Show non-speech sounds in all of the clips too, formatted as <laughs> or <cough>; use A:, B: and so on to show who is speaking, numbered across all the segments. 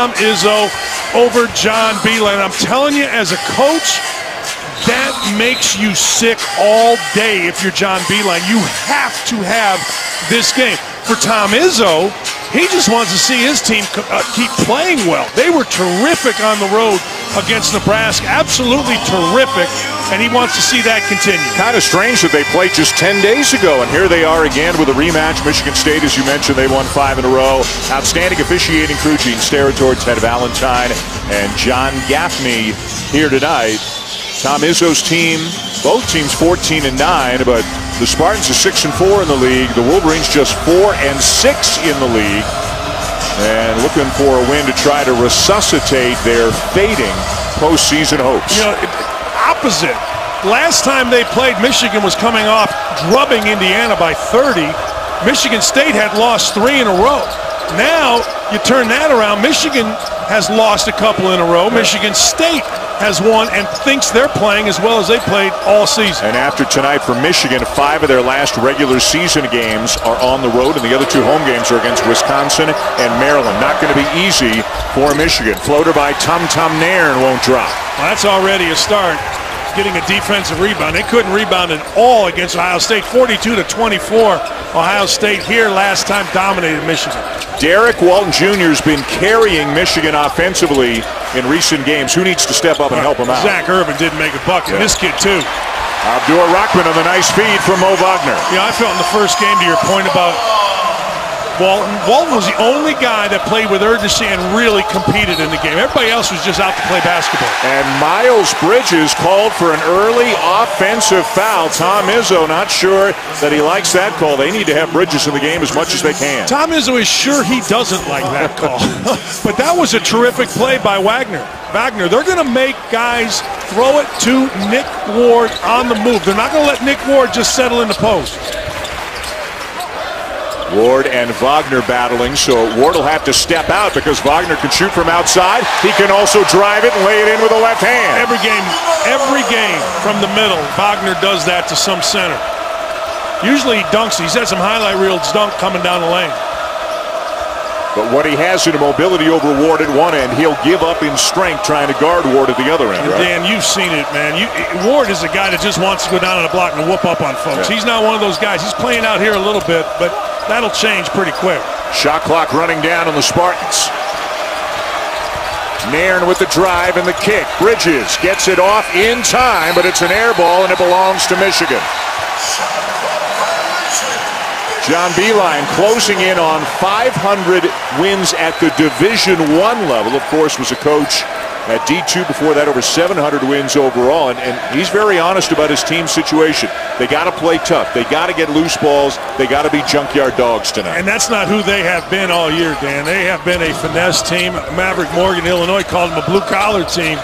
A: Tom Izzo over John Beilein. I'm telling you, as a coach, that makes you sick all day if you're John Beilein. You have to have this game. For Tom Izzo, he just wants to see his team uh, keep playing well. They were terrific on the road against Nebraska, absolutely terrific, and he wants to see that continue.
B: Kind of strange that they played just 10 days ago, and here they are again with a rematch. Michigan State, as you mentioned, they won five in a row. Outstanding officiating crew, Gene Steratore, Ted Valentine, and John Gaffney here tonight. Tom Izzo's team, both teams 14 and 9, but the Spartans are 6 and 4 in the league. The Wolverines just 4 and 6 in the league. And looking for a win to try to resuscitate their fading postseason hopes.
A: You know, opposite. Last time they played, Michigan was coming off drubbing Indiana by 30. Michigan State had lost three in a row. Now you turn that around. Michigan has lost a couple in a row. Michigan State has won and thinks they're playing as well as they played all season.
B: And after tonight for Michigan, five of their last regular season games are on the road, and the other two home games are against Wisconsin and Maryland. Not going to be easy for Michigan. Floater by Tum Tum Nairn won't drop.
A: Well, that's already a start. Getting a defensive rebound. They couldn't rebound at all against Ohio State. 42 to 24. Ohio State here last time dominated Michigan.
B: Derrick Walton Jr. has been carrying Michigan offensively in recent games. Who needs to step up and help him out?
A: Zak Irvin didn't make a bucket. Yeah. This kid, too.
B: Abdul Rockman on the nice feed from Mo Wagner.
A: Yeah, I felt in the first game, to your point about Walton. Walton was the only guy that played with urgency and really competed in the game. Everybody else was just out to play basketball.
B: And Miles Bridges called for an early offensive foul. Tom Izzo not sure that he likes that call. They need to have Bridges in the game as much as they can.
A: Tom Izzo is sure he doesn't like that call. <laughs> but that was a terrific play by Wagner. Wagner, they're going to make guys throw it to Nick Ward on the move. They're not going to let Nick Ward just settle in the post.
B: Ward and Wagner battling, so Ward will have to step out because Wagner can shoot from outside. He can also drive it and lay it in with a left hand.
A: Every game, every game from the middle, Wagner does that to some center. Usually he dunks. He's had some highlight reels dunk coming down the lane.
B: But what he has in mobility over Ward at one end, he'll give up in strength trying to guard Ward at the other end. Right?
A: Dan, you've seen it, man. You, Ward is a guy that just wants to go down on a block and whoop up on folks. Yeah. He's not one of those guys. He's playing out here a little bit, but That'll change pretty quick.
B: Shot clock running down on the Spartans. Nairn with the drive and the kick. Bridges gets it off in time, but it's an air ball and it belongs to Michigan. John Beilein closing in on 500 wins at the Division One level. Of course, was a coach at D2 before that, over 700 wins overall. And, and he's very honest about his team situation. They got to play tough. They got to get loose balls. They got to be junkyard dogs tonight.
A: And that's not who they have been all year, Dan. They have been a finesse team. Maverick Morgan, Illinois, called them a blue-collar team.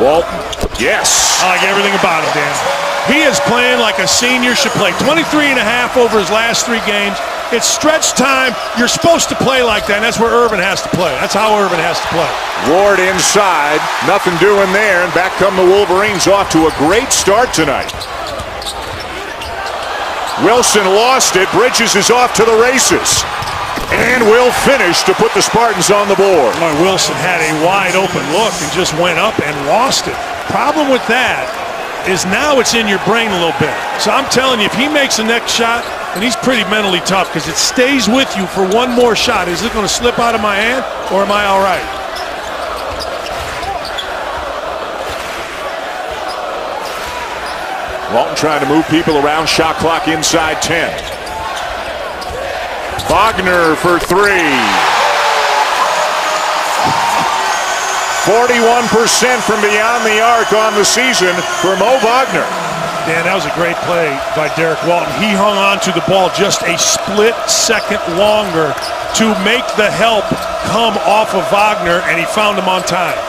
B: Walton, yes.
A: I like everything about him, Dan. He is playing like a senior should play. 23 and a half over his last three games. It's stretch time. You're supposed to play like that, and that's where Irvin has to play. That's how Irvin has to play.
B: Ward inside. Nothing doing there, and back come the Wolverines off to a great start tonight. Wilson lost it. Bridges is off to the races. And will finish to put the Spartans on the board.
A: Boy, Wilson had a wide open look and just went up and lost it. Problem with that is now it's in your brain a little bit. So I'm telling you, if he makes the next shot, and he's pretty mentally tough because it stays with you for one more shot. Is it going to slip out of my hand or am I all right?
B: Walton trying to move people around. Shot clock inside 10. Wagner for three. 41% from beyond the arc on the season for Mo Wagner.
A: Dan, that was a great play by Derrick Walton. He hung on to the ball just a split second longer to make the help come off of Wagner, and he found him on time.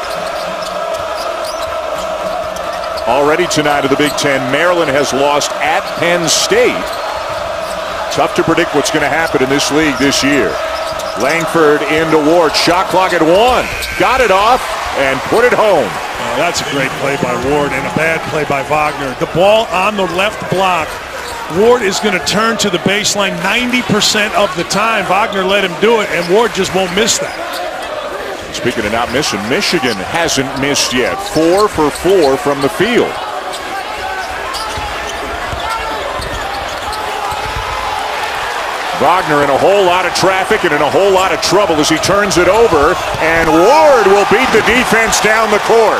B: Already tonight of the Big Ten, Maryland has lost at Penn State. Tough to predict what's going to happen in this league this year. Langford into Ward. Shot clock at one. Got it off and put it home.
A: Oh, that's a great play by Ward and a bad play by Wagner. The ball on the left block. Ward is going to turn to the baseline 90% of the time. Wagner let him do it, and Ward just won't miss that.
B: speaking of not missing, Michigan hasn't missed yet. Four for four from the field. Wagner in a whole lot of traffic and in a whole lot of trouble as he turns it over, and Ward will beat the defense down the court.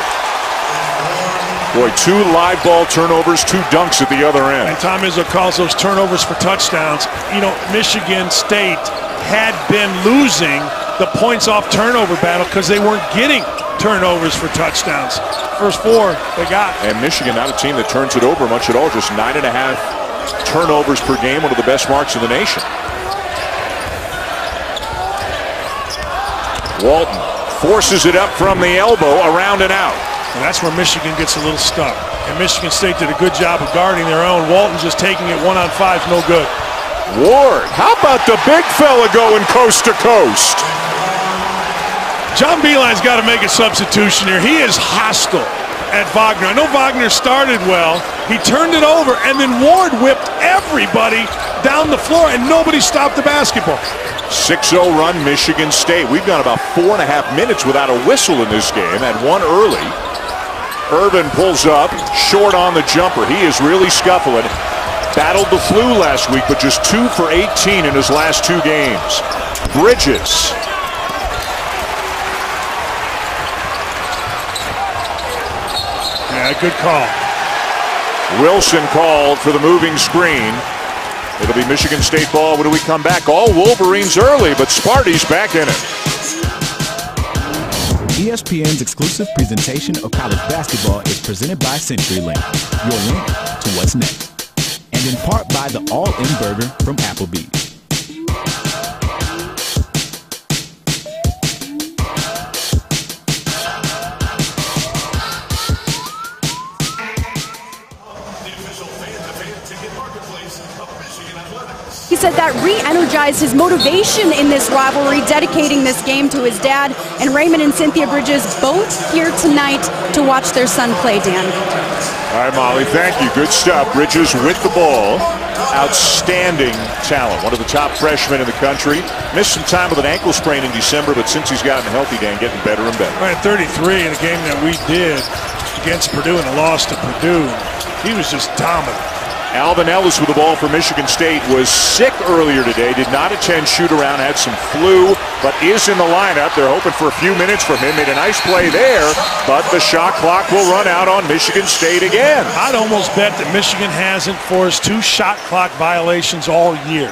B: Boy, two live ball turnovers, two dunks at the other end.
A: And Tom Izzo calls those turnovers for touchdowns. You know, Michigan State had been losing the points off turnover battle because they weren't getting turnovers for touchdowns. First four they got.
B: And Michigan, not a team that turns it over much at all, just nine and a half turnovers per game, one of the best marks in the nation. Walton forces it up from the elbow, around and out.
A: And that's where Michigan gets a little stuck. And Michigan State did a good job of guarding their own. Walton just taking it one on five no good.
B: Ward, how about the big fella going coast to coast?
A: John Beilein's got to make a substitution here. He is hostile at Wagner. I know Wagner started well. He turned it over, and then Ward whipped everybody down the floor, and nobody stopped the basketball.
B: 6-0 run Michigan State. We've gone about four and a half minutes without a whistle in this game and one early. Irvin pulls up, short on the jumper. He is really scuffling. Battled the flu last week, but just two for 18 in his last two games. Bridges.
A: Yeah, good call.
B: Wilson called for the moving screen. It'll be Michigan State ball when we come back. All Wolverines early, but Sparty's back in it.
C: ESPN's exclusive presentation of college basketball is presented by CenturyLink, your link to what's next, and in part by the All-In Burger from Applebee's.
D: Said that re-energized his motivation in this rivalry, dedicating this game to his dad. And Raymond and Cynthia Bridges both here tonight to watch their son play, Dan.
B: All right, Molly, thank you. Good stuff. Bridges with the ball. Outstanding talent. One of the top freshmen in the country. Missed some time with an ankle sprain in December, but since he's gotten healthy, Dan, getting better and better.
A: All right, 33 in a game that we did against Purdue and a loss to Purdue. He was just dominant.
B: Alvin Ellis with the ball for Michigan State was sick earlier today, did not attend shoot around, had some flu, but is in the lineup. They're hoping for a few minutes from him. Made a nice play there, but the shot clock will run out on Michigan State again.
A: I'd almost bet that Michigan hasn't forced two shot clock violations all year.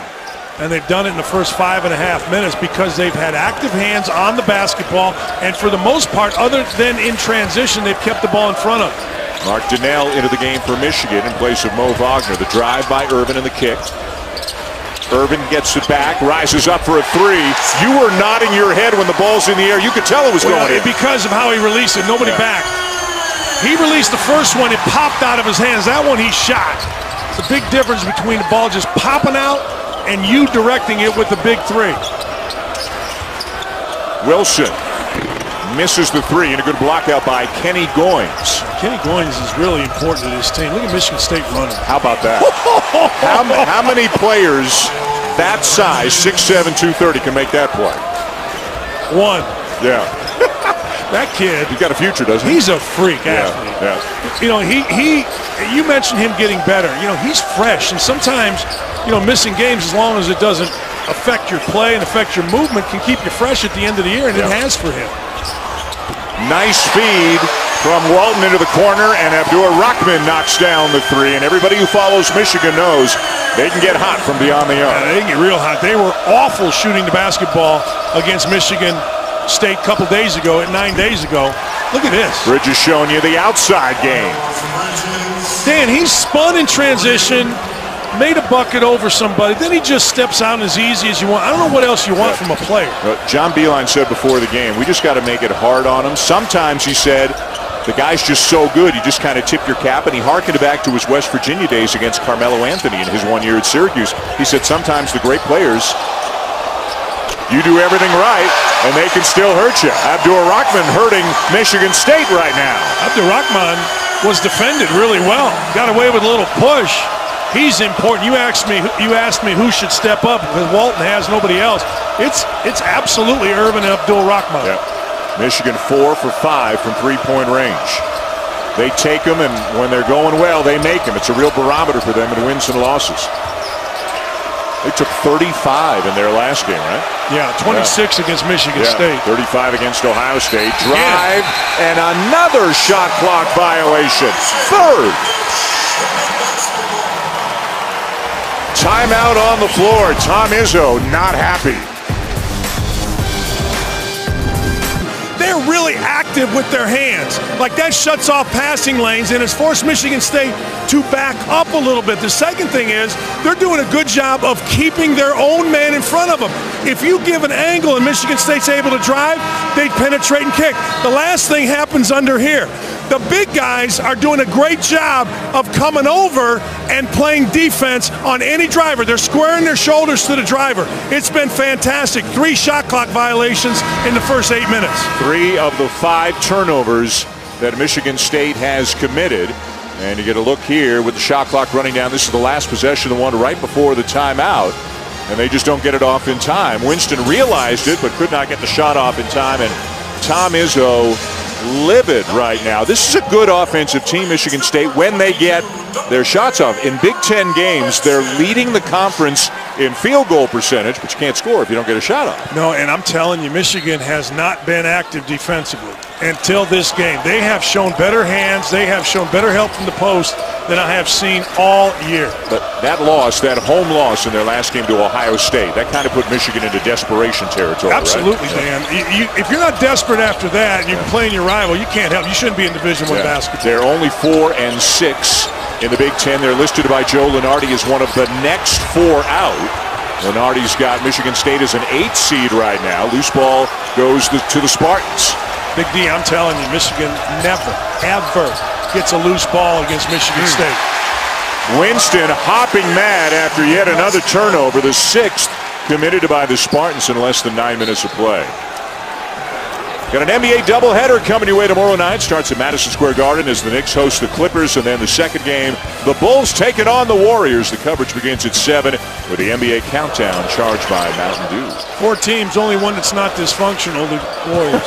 A: And they've done it in the first five and a half minutes because they've had active hands on the basketball. And for the most part, other than in transition, they've kept the ball in front of them.
B: Mark Donnal into the game for Michigan in place of Mo Wagner. The drive by Irvin and the kick. Irvin gets it back, rises up for a three. You were nodding your head when the ball's in the air. You could tell it was
A: well,
B: going in.
A: Because of how he released it, nobody yeah. back. He released the first one, it popped out of his hands. That one he shot. It's a big difference between the ball just popping out and you directing it with the big three.
B: Wilson misses the three and a good block out by Kenny Goins.
A: Kenny Goins is really important to this team. Look at Michigan State running.
B: How about that? how, how, many players that size, 6'7", 230, can make that play?
A: One.
B: Yeah. <laughs>
A: that kid.
B: He's got a future, doesn't he?
A: He's a freak yeah, athlete. Yeah. You know, he, he, you mentioned him getting better. You know, he's fresh. And sometimes, you know, missing games, as long as it doesn't affect your play and affect your movement, can keep you fresh at the end of the year, and yeah. it has for him.
B: Nice speed from Walton into the corner, and Abdur Rahkman knocks down the three. And everybody who follows Michigan knows they can get hot from beyond the arc.
A: Yeah, they can get real hot. They were awful shooting the basketball against Michigan State a couple days ago, at nine days ago. Look at this.
B: Bridges showing you the outside game.
A: Dan, he spun in transition, made a bucket over somebody. Then he just steps out as easy as you want. I don't know what else you want from a player.
B: Uh, John Beilein said before the game, we just got to make it hard on him. Sometimes he said, the guy's just so good, you just kind of tip your cap. And he harkened back to his West Virginia days against Carmelo Anthony in his one year at Syracuse. He said sometimes the great players, you do everything right, and they can still hurt you. Abdur-Rahkman hurting Michigan State right now.
A: Abdur-Rahkman was defended really well. Got away with a little push. He's important. You asked me. You asked me who should step up because Walton has nobody else. It's it's absolutely Irvin Abdur Rahkman.
B: Yep. Michigan four for five from three-point range. They take them, and when they're going well, they make them. It's a real barometer for them in wins and losses. They took 35 in their last game, right?
A: Yeah, 26 yeah. against Michigan
B: yeah,
A: State.
B: 35 against Ohio State. Drive yeah. and another shot clock violation. Third. Timeout on the floor. Tom Izzo not happy.
A: They're really active with their hands. Like that shuts off passing lanes and has forced Michigan State to back up a little bit. The second thing is they're doing a good job of keeping their own man in front of them. If you give an angle and Michigan State's able to drive, they penetrate and kick. The last thing happens under here. The big guys are doing a great job of coming over and playing defense on any driver. They're squaring their shoulders to the driver. It's been fantastic. Three shot clock violations in the first eight minutes.
B: Three of the five turnovers that Michigan State has committed. And you get a look here with the shot clock running down. This is the last possession, the one right before the timeout. And they just don't get it off in time. Winston realized it, but could not get the shot off in time. And Tom Izzo livid right now. This is a good offensive team, Michigan State, when they get their shots off. In Big Ten games, they're leading the conference in field goal percentage, but you can't score if you don't get a shot off.
A: No, and I'm telling you, Michigan has not been active defensively until this game. They have shown better hands. They have shown better help from the post than I have seen all year.
B: But that loss, that home loss in their last game to Ohio State, that kind of put Michigan into desperation territory.
A: Absolutely,
B: right?
A: Dan. You, you, if you're not desperate after that and you're playing your rival, you can't help. You shouldn't be in Division One yeah. basketball.
B: They're only four and six in the Big Ten. They're listed by Joe Lunardi as one of the next four out. Lunardi's got Michigan State as an eight seed right now. Loose ball goes to the Spartans.
A: Big D, I'm telling you, Michigan never, ever gets a loose ball against Michigan hmm. State.
B: Winston hopping mad after yet another turnover, the sixth committed by the Spartans in less than nine minutes of play. Got an NBA doubleheader coming your way tomorrow night. Starts at Madison Square Garden as the Knicks host the Clippers. And then the second game, the Bulls taking on the Warriors. The coverage begins at 7 with the NBA countdown charged by Mountain Dew.
A: Four teams, only one that's not dysfunctional, the Warriors. <laughs>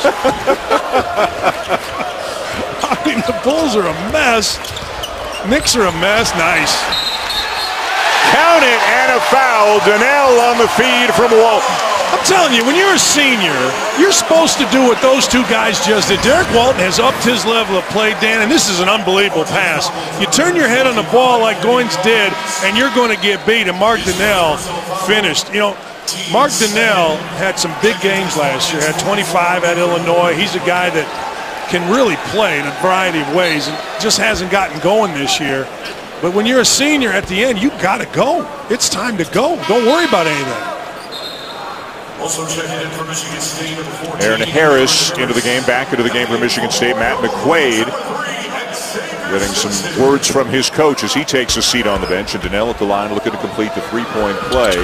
A: I mean, the Bulls are a mess. Knicks are a mess. Nice.
B: Count it and a foul. Donnal on the feed from Walton.
A: I'm telling you, when you're a senior, you're supposed to do what those two guys just did. Derrick Walton has upped his level of play, Dan, and this is an unbelievable pass. You turn your head on the ball like Goins did, and you're going to get beat. And Mark Donnal finished. You know, Mark Donnal had some big games last year. Had 25 at Illinois. He's a guy that can really play in a variety of ways and just hasn't gotten going this year. But when you're a senior at the end, you got to go. It's time to go. Don't worry about anything.
B: Also checking in for Michigan State. Eron Harris into the game, back into the game for Michigan State. Matt McQuaid getting some words from his coach as he takes a seat on the bench. And Donnal at the line looking to complete the three-point play,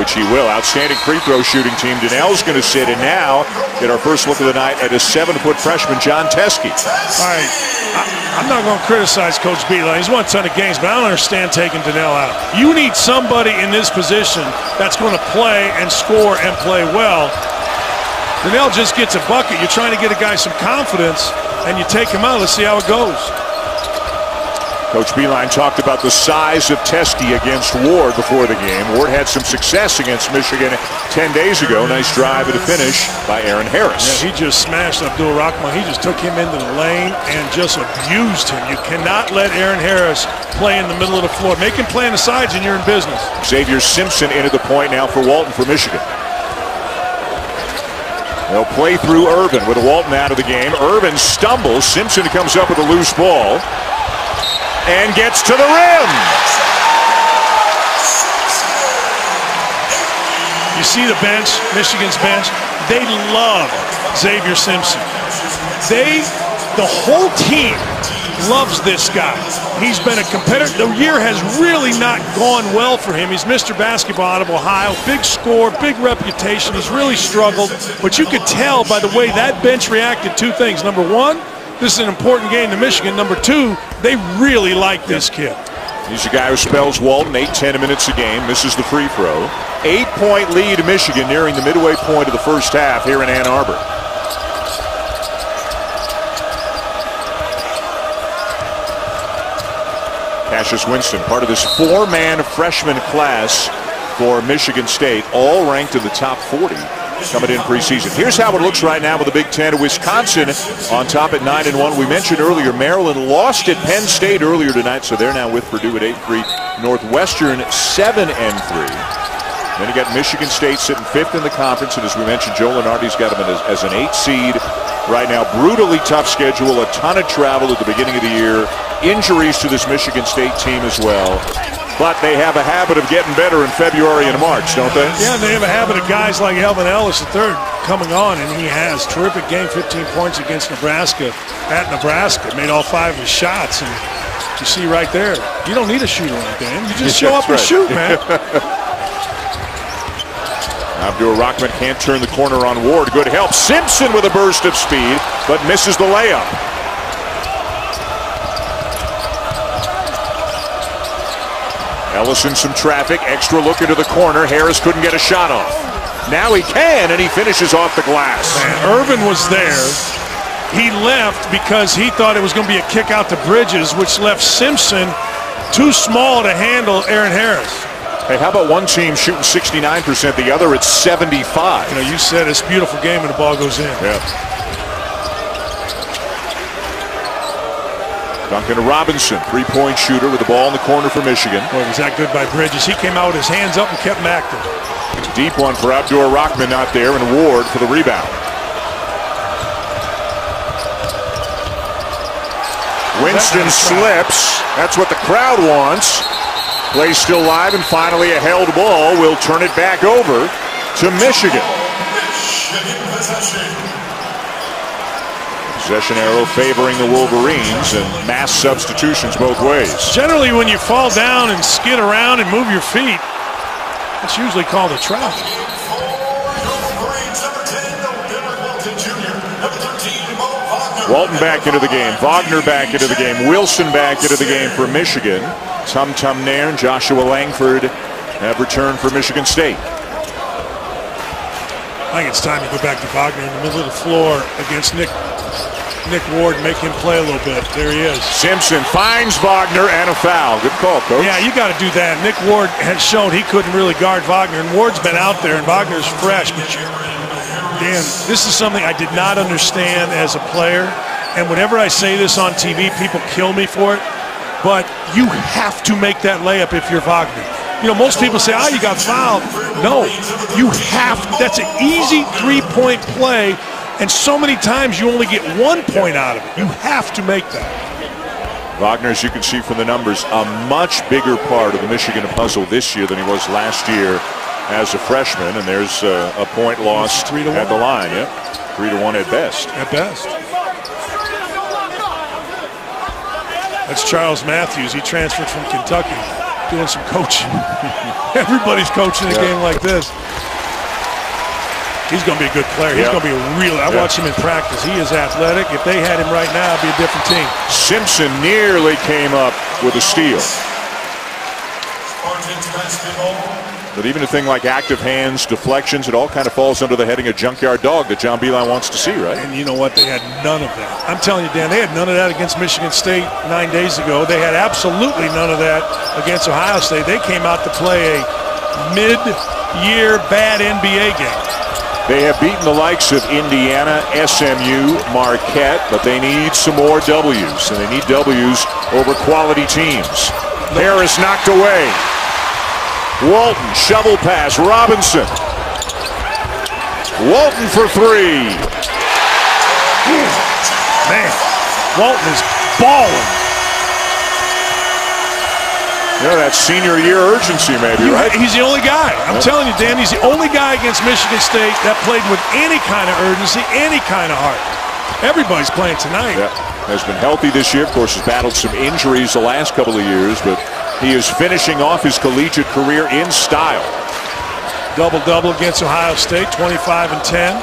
B: which he will. Outstanding free throw shooting team. Donnal's going to sit. And now get our first look of the night at a seven-foot freshman, Jon Teske.
A: All right. I, am not going to criticize Coach Beilein. He's won a ton of games, but I don't understand taking Donnal out. You need somebody in this position that's going to play and score and play well. Donnal just gets a bucket. You're trying to get a guy some confidence, and you take him out. Let's see how it goes.
B: Coach Beilein talked about the size of Teske against Ward before the game. Ward had some success against Michigan 10 days ago. Nice drive and a finish by Eron Harris.
A: Yeah, he just smashed Abdur-Rahkman. He just took him into the lane and just abused him. You cannot let Eron Harris play in the middle of the floor. Make him play on the sides and you're in business.
B: Xavier Simpson into the point now for Walton for Michigan. They'll play through Irvin with Walton out of the game. Irvin stumbles. Simpson comes up with a loose ball and gets to the rim.
A: You see the bench, Michigan's bench, they love Xavier Simpson. They, the whole team loves this guy. He's been a competitor. The year has really not gone well for him. He's Mr. Basketball out of Ohio. Big score, big reputation. He's really struggled. But you could tell by the way that bench reacted two things. Number one, this is an important game to Michigan. Number two, they really like this kid.
B: He's a guy who spells Walton eight minutes a game, misses the free throw. Eight-point lead Michigan nearing the midway point of the first half here in Ann Arbor. Cassius Winston, part of this four-man freshman class for Michigan State, all ranked in the top 40 coming in preseason. Here's how it looks right now with the Big Ten. Wisconsin on top at 9 and 1. We mentioned earlier Maryland lost at Penn State earlier tonight, so they're now with Purdue at 8-3. Northwestern 7 and 3. Then you got Michigan State sitting fifth in the conference, and as we mentioned, Joe Lunardi's got them as, as an eight seed right now. Brutally tough schedule, a ton of travel at the beginning of the year, injuries to this Michigan State team as well. But they have a habit of getting better in February and March, don't they?
A: Yeah, they have a habit of guys like Alvin Ellis the third, coming on, and he has terrific game, 15 points against Nebraska at Nebraska. Made all five of his shots, and you see right there, you don't need a shooter like that. You just <laughs> show up and shoot, man. <laughs>
B: Abdur-Rahkman can't turn the corner on Ward. Good help. Simpson with a burst of speed, but misses the layup. Ellison some traffic. Extra look into the corner. Harris couldn't get a shot off. Now he can, and he finishes off the glass.
A: Man, Irvin was there. He left because he thought it was going to be a kick out to Bridges, which left Simpson too small to handle Eron Harris.
B: Hey, how about one team shooting 69%, the other at 75?
A: You know, you said it's a beautiful game when the ball goes in.
B: Yeah. Duncan Robinson, three-point shooter with the ball in the corner for Michigan.
A: Boy, was that good by Bridges. He came out with his hands up and kept him active.
B: Deep one for Abdur-Rahkman out there, and Ward for the rebound. Winston slips. That's what the crowd wants. Play still live, and finally a held ball will turn it back over to Michigan. Possession arrow favoring the Wolverines and mass substitutions both ways.
A: Generally, when you fall down and skid around and move your feet, it's usually called a trap.
B: Walton back into the game. Wagner back into the game. Wilson back into the game for Michigan. Tum Tum Nairn and Joshua Langford have returned for Michigan State.
A: I think it's time to go back to Wagner in the middle of the floor against Nick Nick Ward, make him play a little bit. There he is.
B: Simpson finds Wagner and a foul. Good call, coach.
A: Yeah, you got to do that. Nick Ward has shown he couldn't really guard Wagner, and Ward's been out there, and Wagner's fresh. But Dan, this is something I did not understand as a player. And whenever I say this on TV, people kill me for it. But you have to make that layup if you're Wagner. You know, most people say, oh, you got fouled. No, you have. That's an easy three-point play, and so many times you only get one point out of it. You have to make that.
B: Wagner, as you can see from the numbers, a much bigger part of the Michigan puzzle this year than he was last year as a freshman, and there's a, a point lost
A: three to
B: at
A: one.
B: the line. Yeah, three to one at best.
A: At best. That's Charles Matthews. He transferred from Kentucky, doing some coaching. <laughs> Everybody's coaching a
B: Yeah.
A: game like this. He's going to be a good player. He's
B: Yeah.
A: going to be a real. I
B: Yeah.
A: watched him in practice. He is athletic. If they had him right now, it'd be a different team.
B: Simpson nearly came up with a steal. But even a thing like active hands, deflections, it all kind of falls under the heading of junkyard dog that John Beilein wants to see, right?
A: And you know what? They had none of that. I'm telling you, Dan, they had none of that against Michigan State nine days ago. They had absolutely none of that against Ohio State. They came out to play a mid-year bad NBA game.
B: They have beaten the likes of Indiana, SMU, Marquette, but they need some more W's, and they need W's over quality teams. Harris knocked away. Walton, shovel pass, Robinson. Walton for three.
A: Man, Walton is balling.
B: You know, that senior year urgency, maybe, right?
A: He's the only guy. I'm telling you, Dan, he's the only guy against Michigan State that played with any kind of urgency, any kind of heart. Everybody's playing tonight.
B: Yeah, has been healthy this year. Of course, has battled some injuries the last couple of years, but he is finishing off his collegiate career in style.
A: Double-double against Ohio State, 25 and 10.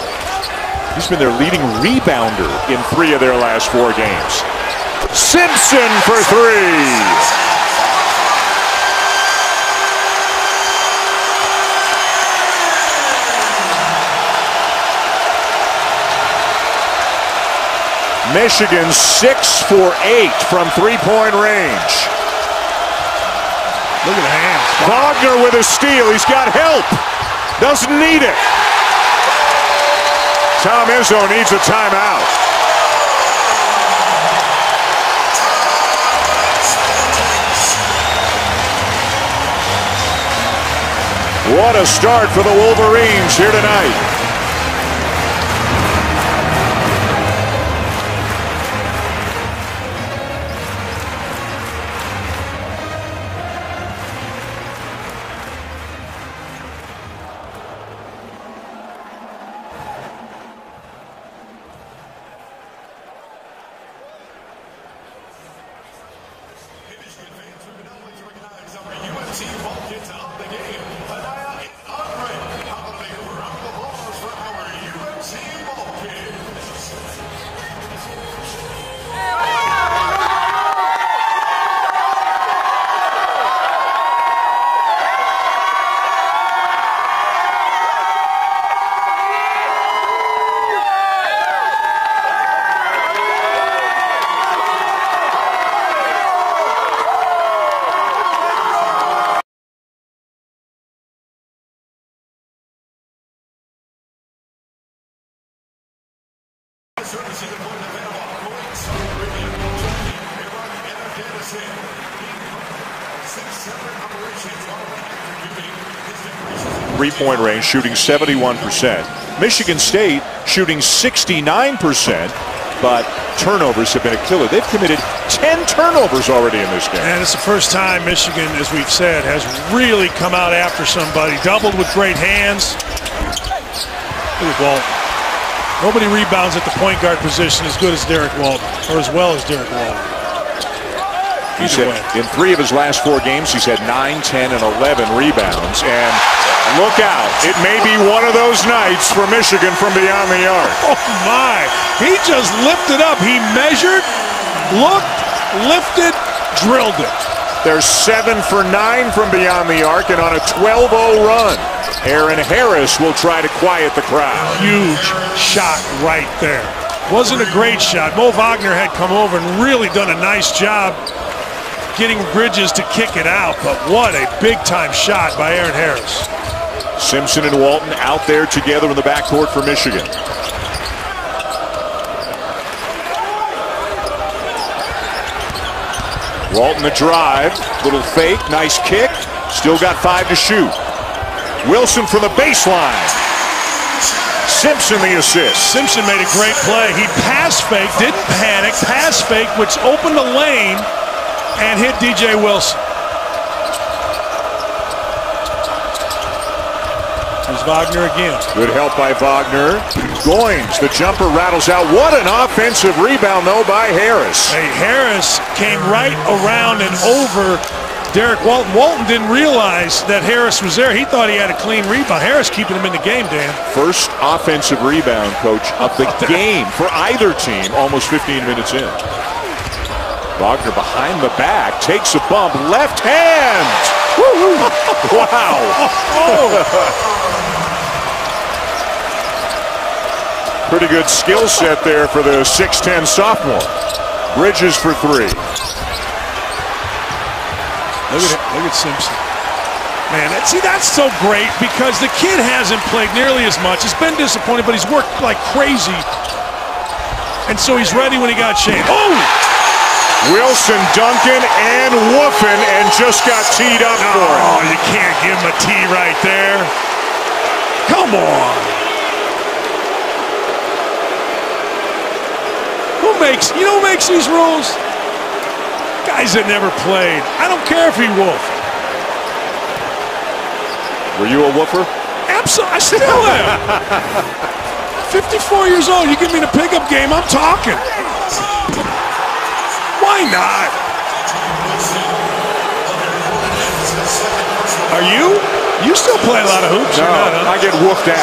B: He's been their leading rebounder in three of their last four games. Simpson for three. Michigan six for eight from three-point range.
A: Look at the hands.
B: Wagner with a steal. He's got help. Doesn't need it. Tom Izzo needs a timeout. What a start for the Wolverines here tonight. Three-point range, shooting 71%. Michigan State shooting 69%, but turnovers have been a killer. They've committed 10 turnovers already in this game.
A: And it's the first time Michigan, as we've said, has really come out after somebody. Doubled with great hands. Look at Walton. Nobody rebounds at the point guard position as good as Derrick Walton, or as well as Derrick Walton.
B: He's had, in three of his last four games, he's had 9, 10, and 11 rebounds. And look out, it may be one of those nights for Michigan from beyond the arc. <laughs>
A: Oh, my. He just lifted up. He measured, looked, lifted, drilled it.
B: They're 7 for 9 from beyond the arc and on a 12-0 run. Eron Harris will try to quiet the crowd.
A: Huge shot right there. Wasn't a great shot. Mo Wagner had come over and really done a nice job getting Bridges to kick it out, but what a big-time shot by Eron Harris.
B: Simpson and Walton out there together in the backcourt for Michigan. Walton the drive, little fake, nice kick, still got five to shoot. Wilson from the baseline. Simpson the assist.
A: Simpson made a great play. He pass fake, didn't panic, pass fake, which opened the lane and hit DJ Wilson. Here's Wagner again.
B: Good help by Wagner. Goins, the jumper rattles out. What an offensive rebound, though, by Harris.
A: Hey, Harris came right around and over Derrick Walton. Walton didn't realize that Harris was there. He thought he had a clean rebound. Harris keeping him in the game, Dan.
B: First offensive rebound, coach, of the <laughs> game for either team almost 15 minutes in. Wagner behind the back, takes a bump, left hand. Wow. <laughs> Pretty good skill set there for the 6'10 sophomore. Bridges for three.
A: Look at it. Look at Simpson. Man, that, see, that's so great because the kid hasn't played nearly as much. It's been disappointing, but he's worked like crazy. And so he's ready when he got changed. Oh!
B: Wilson Duncan and woofing and just got teed up for it.
A: Oh, you can't give him a tee right there. Come on. Who makes, you know who makes these rules? Guys that never played. I don't care if he woofed.
B: Were you a woofer?
A: Absolutely, I still am. <laughs> 54 years old, you give me the pickup game, I'm talking. Why not? Are you? You still play a lot of hoops?
B: No,
A: not, huh?
B: I get woofed at.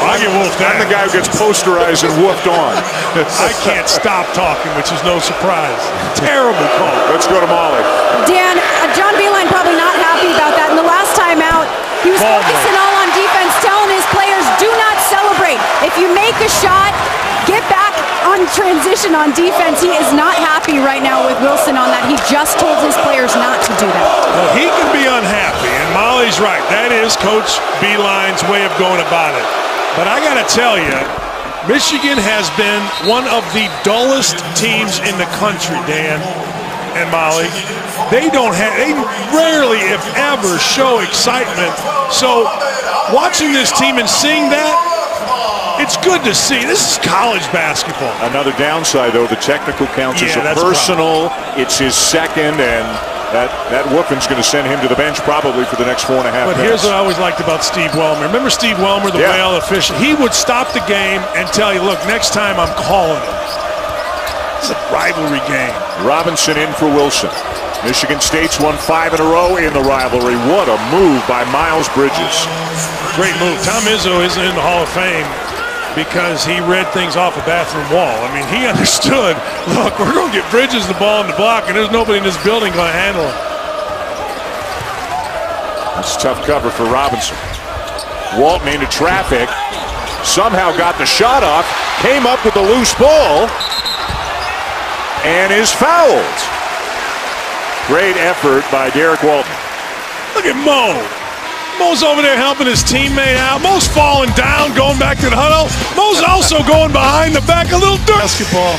A: I get woofed
B: I'm the guy who gets posterized and woofed on. <laughs>
A: I can't stop talking, which is no surprise. Terrible call.
B: Let's go to Molly.
D: Dan, uh, John Beilein probably not happy about that. And the last time out, he was
A: Ball
D: focusing
A: break.
D: all on defense, telling his players, do not celebrate. If you make a shot, get back on transition on defense. He is not happy right now with Wilson on that. He just told his players not to do that.
A: Well, he can be unhappy, and Molly's right. That is Coach Beilein's way of going about it. But I got to tell you, Michigan has been one of the dullest teams in the country, Dan and Molly. They don't have, they rarely, if ever, show excitement. So watching this team and seeing that, it's good to see. This is college basketball.
B: Another downside, though, the technical counts yeah, as a personal. A it's his second, and that, that whooping's going to send him to the bench probably for the next four and a half
A: But
B: minutes.
A: here's what I always liked about Steve Welmer. Remember Steve Welmer, the yeah. whale official? He would stop the game and tell you, look, next time I'm calling it. It's a rivalry game.
B: Robinson in for Wilson. Michigan State's won five in a row in the rivalry. What a move by Miles Bridges.
A: Great move. Tom Izzo isn't in the Hall of Fame because he read things off a bathroom wall. I mean, he <laughs> understood, look, we're going to get Bridges the ball in the block, and there's nobody in this building going to handle it.
B: That's tough cover for Robinson. Walton into traffic, somehow got the shot off, came up with a loose ball, and is fouled. Great effort by Derrick Walton.
A: Look at Mo. Mo's over there helping his teammate out. Mo's falling down, going back to the huddle. Mo's also going behind the back a little dirt. Basketball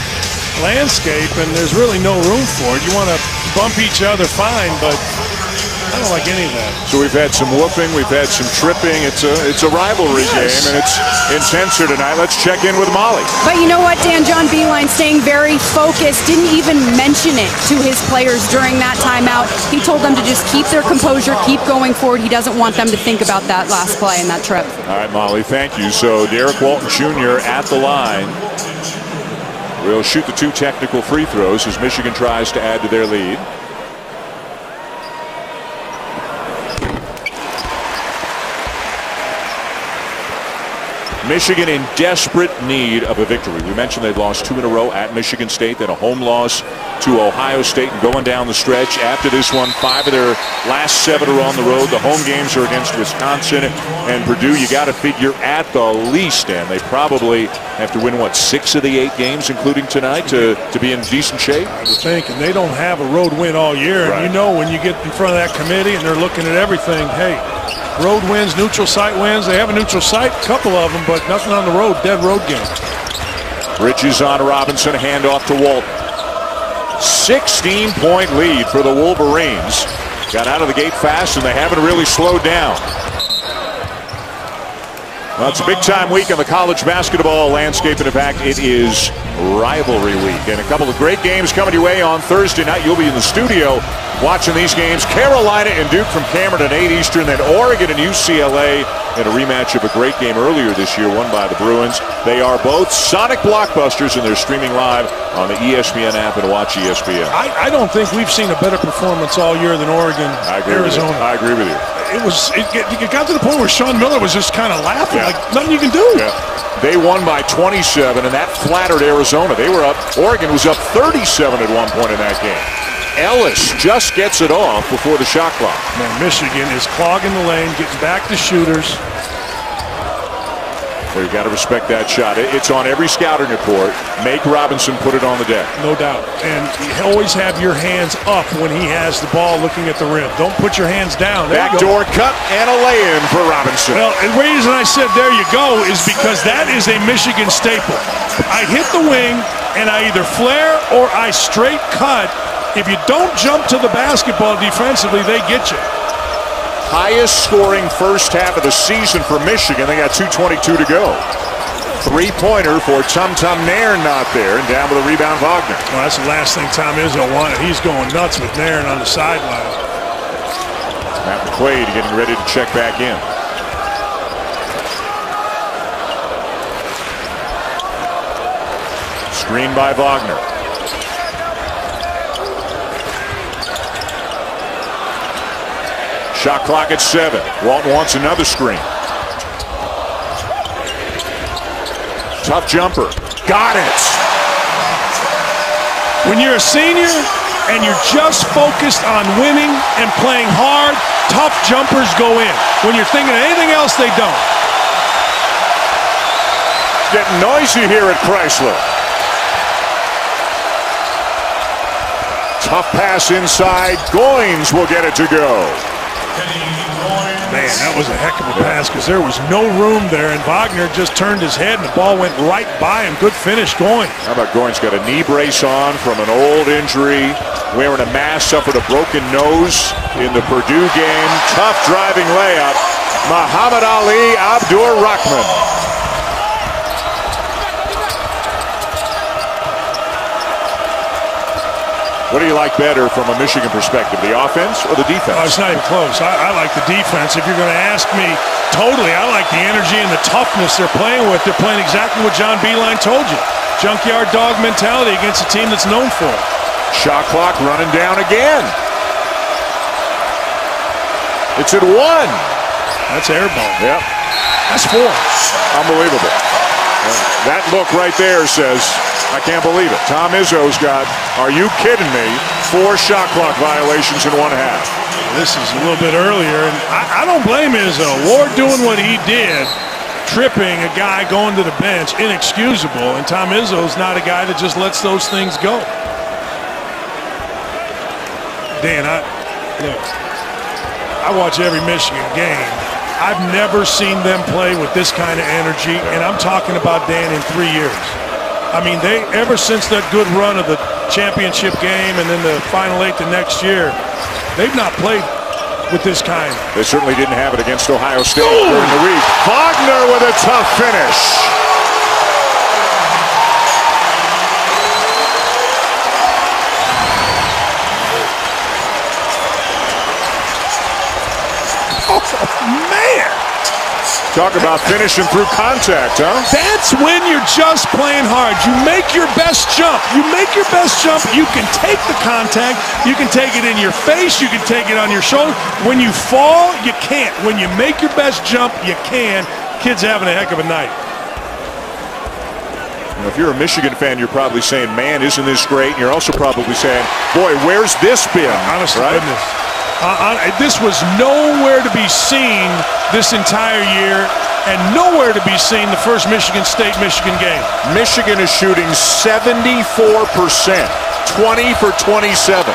A: landscape, and there's really no room for it. You want to bump each other fine, but I don't like any of that.
B: So we've had some whooping, we've had some tripping. It's a it's a rivalry yes. game, and it's intenser tonight. Let's check in with Molly.
D: But you know what, Dan John Beilein staying very focused, didn't even mention it to his players during that timeout. He told them to just keep their composure, keep going forward. He doesn't want them to think about that last play and that trip.
B: All right, Molly, thank you. So Derrick Walton Jr. at the line. Will shoot the two technical free throws as Michigan tries to add to their lead. Michigan in desperate need of a victory. We mentioned they'd lost two in a row at Michigan State, then a home loss to Ohio State, and going down the stretch after this one, five of their last seven are on the road. The home games are against Wisconsin and Purdue. You got to figure at the least, and they probably have to win what six of the eight games, including tonight, to to be in decent shape.
A: I would think, and they don't have a road win all year. Right. And you know when you get in front of that committee and they're looking at everything, hey, road wins, neutral site wins. They have a neutral site, a couple of them, but nothing on the road. Dead road game.
B: Bridges on Robinson, handoff to Walton. 16-point lead for the Wolverines. Got out of the gate fast, and they haven't really slowed down. Well, it's a big time week in the college basketball landscape, and in fact, it is rivalry week. And a couple of great games coming your way on Thursday night. You'll be in the studio watching these games. Carolina and Duke from Cameron at 8 Eastern, then Oregon and UCLA in a rematch of a great game earlier this year, won by the Bruins. They are both Sonic blockbusters, and they're streaming live on the ESPN app and watch ESPN.
A: I, I don't think we've seen a better performance all year than Oregon,
B: I agree
A: Arizona.
B: I agree with you
A: it was it, it, got to the point where Sean Miller was just kind of laughing, yeah. like nothing you can do.
B: Yeah. They won by 27, and that flattered Arizona. They were up. Oregon was up 37 at one point in that game. Ellis just gets it off before the shot clock.
A: Man, Michigan is clogging the lane, getting back to shooters.
B: Well, you got to respect that shot. It's on every scouting report. Make Robinson put it on the deck.
A: No doubt. And always have your hands up when he has the ball looking at the rim. Don't put your hands down.
B: There Backdoor cut and a lay-in for Robinson.
A: Well, the reason I said there you go is because that is a Michigan staple. I hit the wing and I either flare or I straight cut. If you don't jump to the basketball defensively, they get you.
B: Highest scoring first half of the season for Michigan. They got 2.22 to go. Three-pointer for Tum Tum Nairn not there, and down with a rebound Wagner.
A: Well, that's the last thing Tom Izzo wanted. He's going nuts with Nairn on the sideline.
B: Matt McQuaid getting ready to check back in. Screen by Wagner. Shot clock at seven. Walton wants another screen. Tough jumper. Got it.
A: When you're a senior and you're just focused on winning and playing hard, tough jumpers go in. When you're thinking of anything else, they don't.
B: Getting noisy here at Crisler. Tough pass inside. Goins will get it to go.
A: Man, that was a heck of a pass because there was no room there, and Wagner just turned his head, and the ball went right by him. Good finish going.
B: How about Goins? Got a knee brace on from an old injury, wearing a mask, suffered a broken nose in the Purdue game. Tough driving layup. Muhammad Ali Abdur Rahkman. What do you like better from a Michigan perspective, the offense or the defense?
A: Oh, it's not even close. I, I like the defense. If you're going to ask me, totally, I like the energy and the toughness they're playing with. They're playing exactly what John Beilein told you. Junkyard dog mentality against a team that's known for it.
B: Shot clock running down again. It's at one.
A: That's air ball.
B: Yep.
A: That's four.
B: Unbelievable. That look right there says, I can't believe it. Tom Izzo's got, are you kidding me, four shot clock violations in one half.
A: This is a little bit earlier, and I, I don't blame Izzo. Ward doing what he did, tripping a guy going to the bench, inexcusable, and Tom Izzo's not a guy that just lets those things go. Dan, I, look, I watch every Michigan game. I've never seen them play with this kind of energy, and I'm talking about Dan in three years. I mean, they ever since that good run of the championship game and then the final eight the next year, they've not played with this kind.
B: They certainly didn't have it against Ohio State Ooh. during the week. Wagner with a tough finish. <laughs>
A: Oh, man!
B: Talk about finishing through contact, huh?
A: That's when you're just playing hard. You make your best jump. You make your best jump. You can take the contact. You can take it in your face. You can take it on your shoulder. When you fall, you can't. When you make your best jump, you can. Kid's having a heck of a night.
B: if you're a Michigan fan, you're probably saying, man, isn't this great? And you're also probably saying, boy, where's this been?
A: Honest
B: right?
A: goodness. Uh, this was nowhere to be seen this entire year and nowhere to be seen the first Michigan State-Michigan game.
B: Michigan is shooting 74%, 20 for 27.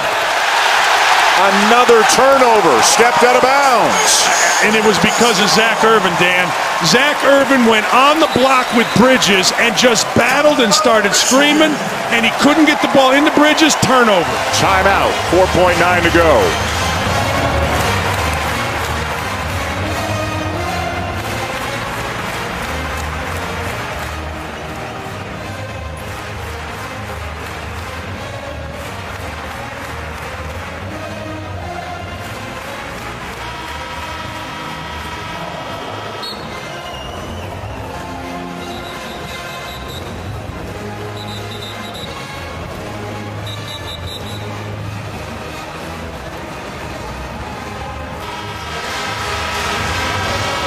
B: Another turnover, stepped out of bounds.
A: And it was because of Zak Irvin, Dan. Zak Irvin went on the block with Bridges and just battled and started screaming, and he couldn't get the ball into Bridges, turnover.
B: Timeout, 4.9 to go.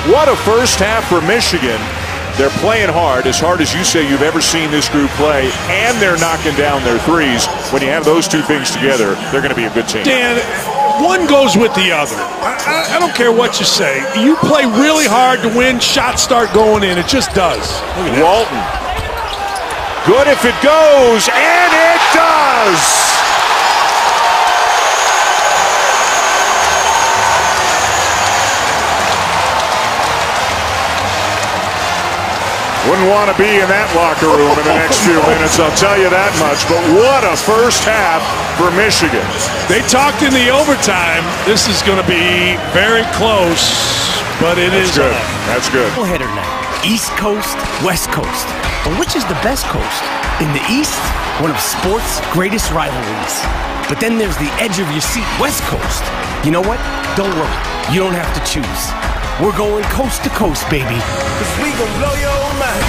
B: What a first half for Michigan. They're playing hard, as hard as you say you've ever seen this group play, and they're knocking down their threes. When you have those two things together, they're going to be a good team.
A: Dan, one goes with the other. I, I, I, don't care what you say. You play really hard to win, shots start going in. It just does.
B: Walton. Good if it goes, and it does. Wouldn't want to be in that locker room in the next few <laughs> minutes, I'll tell you that much. But what a first half for Michigan.
A: They talked in the overtime. This is going to be very close, but it
B: That's
A: is
B: good. That's good.
E: Header night. East Coast, West Coast. But which is the best coast? In the East, one of sports' greatest rivalries. But then there's the edge of your seat, West Coast. You know what? Don't worry. You don't have to choose. We're going coast to coast, baby. Cause we gon' blow your mind.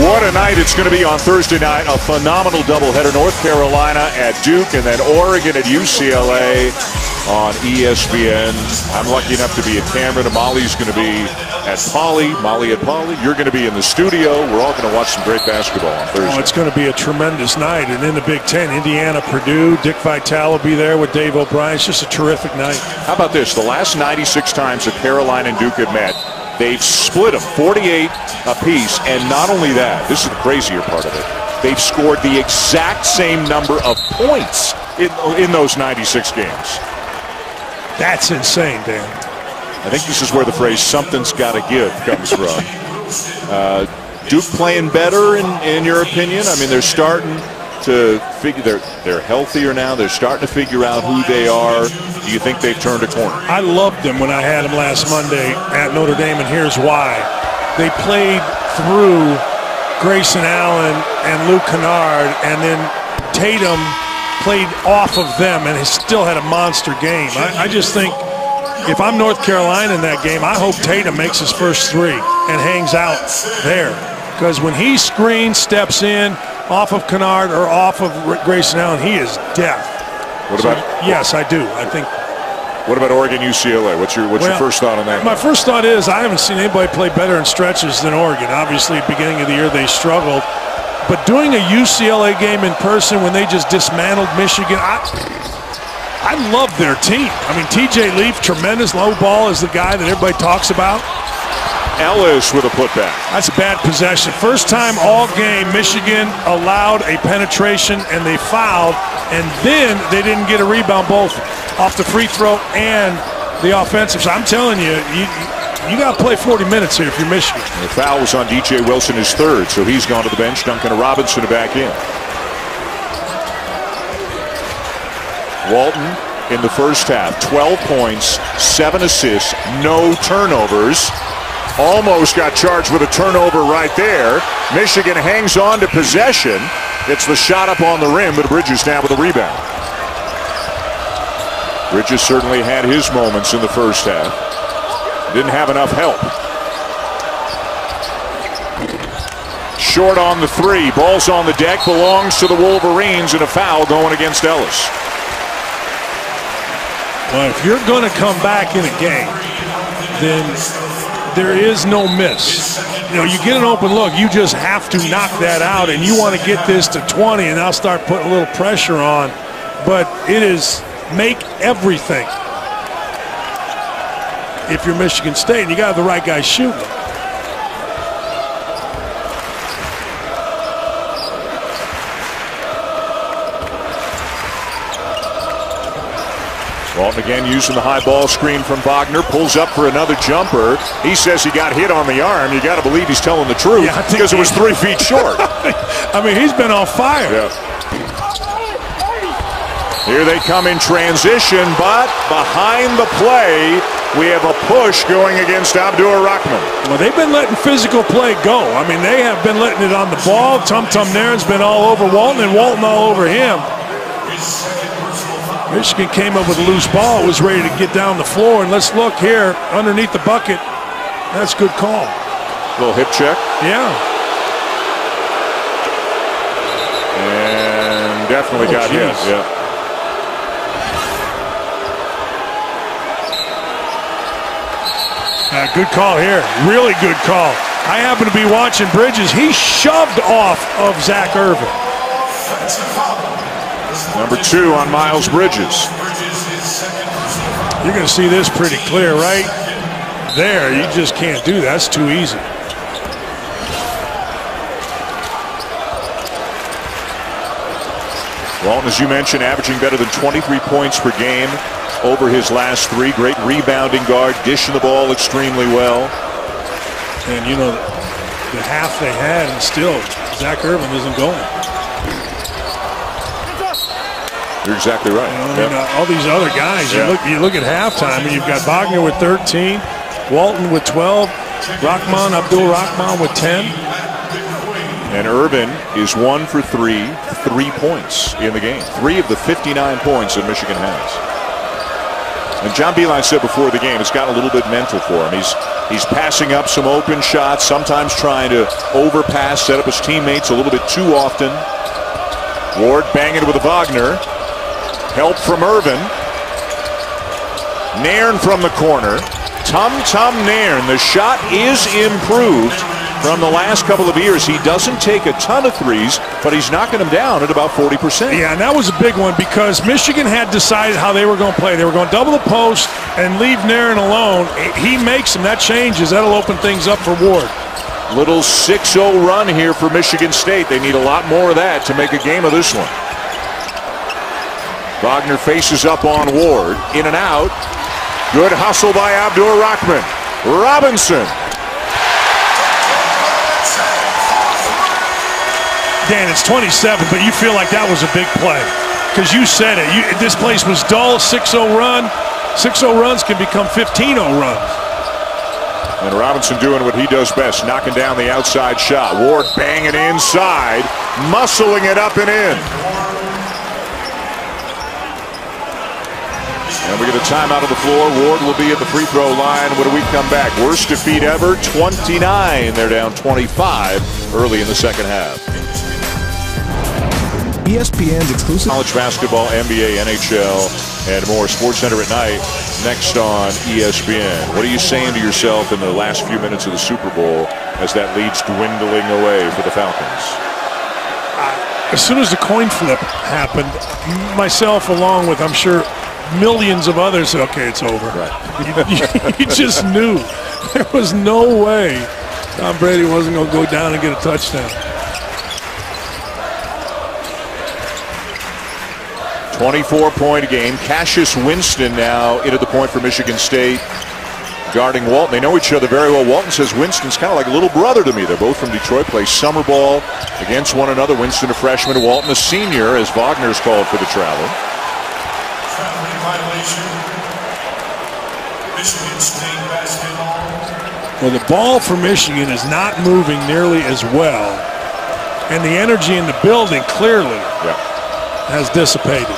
B: What a night it's going to be on Thursday night. A phenomenal doubleheader. North Carolina at Duke and then Oregon at UCLA on ESPN. I'm lucky enough to be at Cameron. Molly's going to be at Pauley. Molly at Pauley. You're going to be in the studio. We're all going to watch some great basketball on Thursday.
A: Oh, it's going to be a tremendous night. And in the Big Ten, Indiana, Purdue, Dick Vitale will be there with Dave O'Brien. It's just a terrific night.
B: How about this? The last 96 times that Carolina and Duke have met, they've split them 48 apiece. And not only that, this is the crazier part of it. they've scored the exact same number of points in, in those 96 games.
A: That's insane, Dan.
B: I think this is where the phrase "something's got to give" comes from. Uh, Duke playing better, in, in your opinion? I mean, they're starting to figure they're they're healthier now. They're starting to figure out who they are. Do you think they've turned a corner?
A: I loved them when I had them last Monday at Notre Dame, and here's why: they played through Grayson Allen and Luke Kennard, and then Tatum played off of them, and he still had a monster game. I, I just think if I'm North Carolina in that game, I hope Tatum makes his first three and hangs out there. Because when he screens, steps in off of Kennard or off of Grayson Allen, he is death.
B: What about?
A: Yes, I do. I think.
B: What about Oregon UCLA? What's your what's well, your first thought on that?
A: My first thought is I haven't seen anybody play better in stretches than Oregon. Obviously, beginning of the year they struggled, but doing a UCLA game in person when they just dismantled Michigan, I, I love their team. I mean, TJ Leaf, tremendous low ball, is the guy that everybody talks about.
B: Ellis with a putback.
A: That's a bad possession. First time all game, Michigan allowed a penetration and they fouled, and then they didn't get a rebound both off the free throw and the offensive. So I'm telling you, you, you got to play 40 minutes here if you're Michigan.
B: The foul was on DJ Wilson, his third, so he's gone to the bench. Duncan Robinson back in. Walton in the first half, 12 points, 7 assists, no turnovers almost got charged with a turnover right there. Michigan hangs on to possession. It's the shot up on the rim, but Bridges down with a rebound. Bridges certainly had his moments in the first half. Didn't have enough help. Short on the three. Ball's on the deck. Belongs to the Wolverines and a foul going against Ellis.
A: Well, if you're going to come back in a game, then there is no miss. You know, you get an open look, you just have to knock that out, and you want to get this to 20, and I'll start putting a little pressure on. But it is make everything. If you're Michigan State, and you got the right guy shooting.
B: Again using the high ball screen from Wagner. Pulls up for another jumper. He says he got hit on the arm. You got to believe he's telling the truth yeah, because it was three feet short. <laughs>
A: I mean, he's been on fire.
B: Yeah. Here they come in transition, but behind the play, we have a push going against Abdur Rahkman.
A: Well, they've been letting physical play go. I mean, they have been letting it on the ball. Tum Tum Nairn's been all over Walton and Walton all over him. Michigan came up with a loose ball, was ready to get down the floor, and let's look here underneath the bucket. That's good call.
B: Little hip check.
A: Yeah.
B: And definitely oh, got geez. hit. Yeah.
A: Uh, good call here. Really good call. I happen to be watching Bridges. He shoved off of Zak Irvin.
B: Number two on Miles Bridges.
A: You're going to see this pretty clear right there. You just can't do that. That's too easy.
B: Walton, as you mentioned, averaging better than 23 points per game over his last three. Great rebounding guard, dishing the ball extremely well.
A: And, you know, the half they had, and still, Zak Irvin isn't going.
B: You're exactly right.
A: You know, yep. Uh, all these other guys, you, look, you look at halftime, and you've got Wagner with 13, Walton with 12, Rahkman, Abdur Rahkman with 10.
B: And Irvin is one for three, three points in the game. Three of the 59 points that Michigan has. And John Beilein said before the game, it's gotten a little bit mental for him. He's he's passing up some open shots, sometimes trying to overpass, set up his teammates a little bit too often. Ward banging with a Wagner. Help from Irvin. Nairn from the corner. Tum Tum Nairn. The shot is improved from the last couple of years. He doesn't take a ton of threes, but he's knocking them down at about 40%.
A: Yeah, and that was a big one because Michigan had decided how they were going to play. They were going to double the post and leave Nairn alone. He makes them. That changes. That'll open things up for Ward.
B: Little 6-0 run here for Michigan State. They need a lot more of that to make a game of this one. Wagner faces up on Ward. In and out. Good hustle by Abdur Rahkman. Robinson.
A: Dan, it's 27, but you feel like that was a big play. Because you said it. You, this place was dull, 6-0 run. 6-0 runs can become 15-0 runs.
B: And Robinson doing what he does best, knocking down the outside shot. Ward banging inside, muscling it up and in. And we get a timeout on the floor. Ward will be at the free throw line when do we come back. Worst defeat ever, 29. They're down 25 early in the second half.
C: ESPN's exclusive
B: college basketball, NBA, NHL, and more. Sports Center at night next on ESPN. What are you saying to yourself in the last few minutes of the Super Bowl as that lead's dwindling away for the Falcons?
A: As soon as the coin flip happened, myself along with, I'm sure, millions of others said, okay, it's over.
B: Right. <laughs>
A: you, you just knew. <laughs> There was no way Tom Brady wasn't going to go down and get a touchdown.
B: 24-point game. Cassius Winston now into the point for Michigan State. Guarding Walton. They know each other very well. Walton says Winston's kind of like a little brother to me. They're both from Detroit, play summer ball against one another. Winston a freshman, Walton a senior as Wagner's called for the travel.
A: Well, the ball for Michigan is not moving nearly as well. And the energy in the building clearly
B: yeah.
A: has dissipated.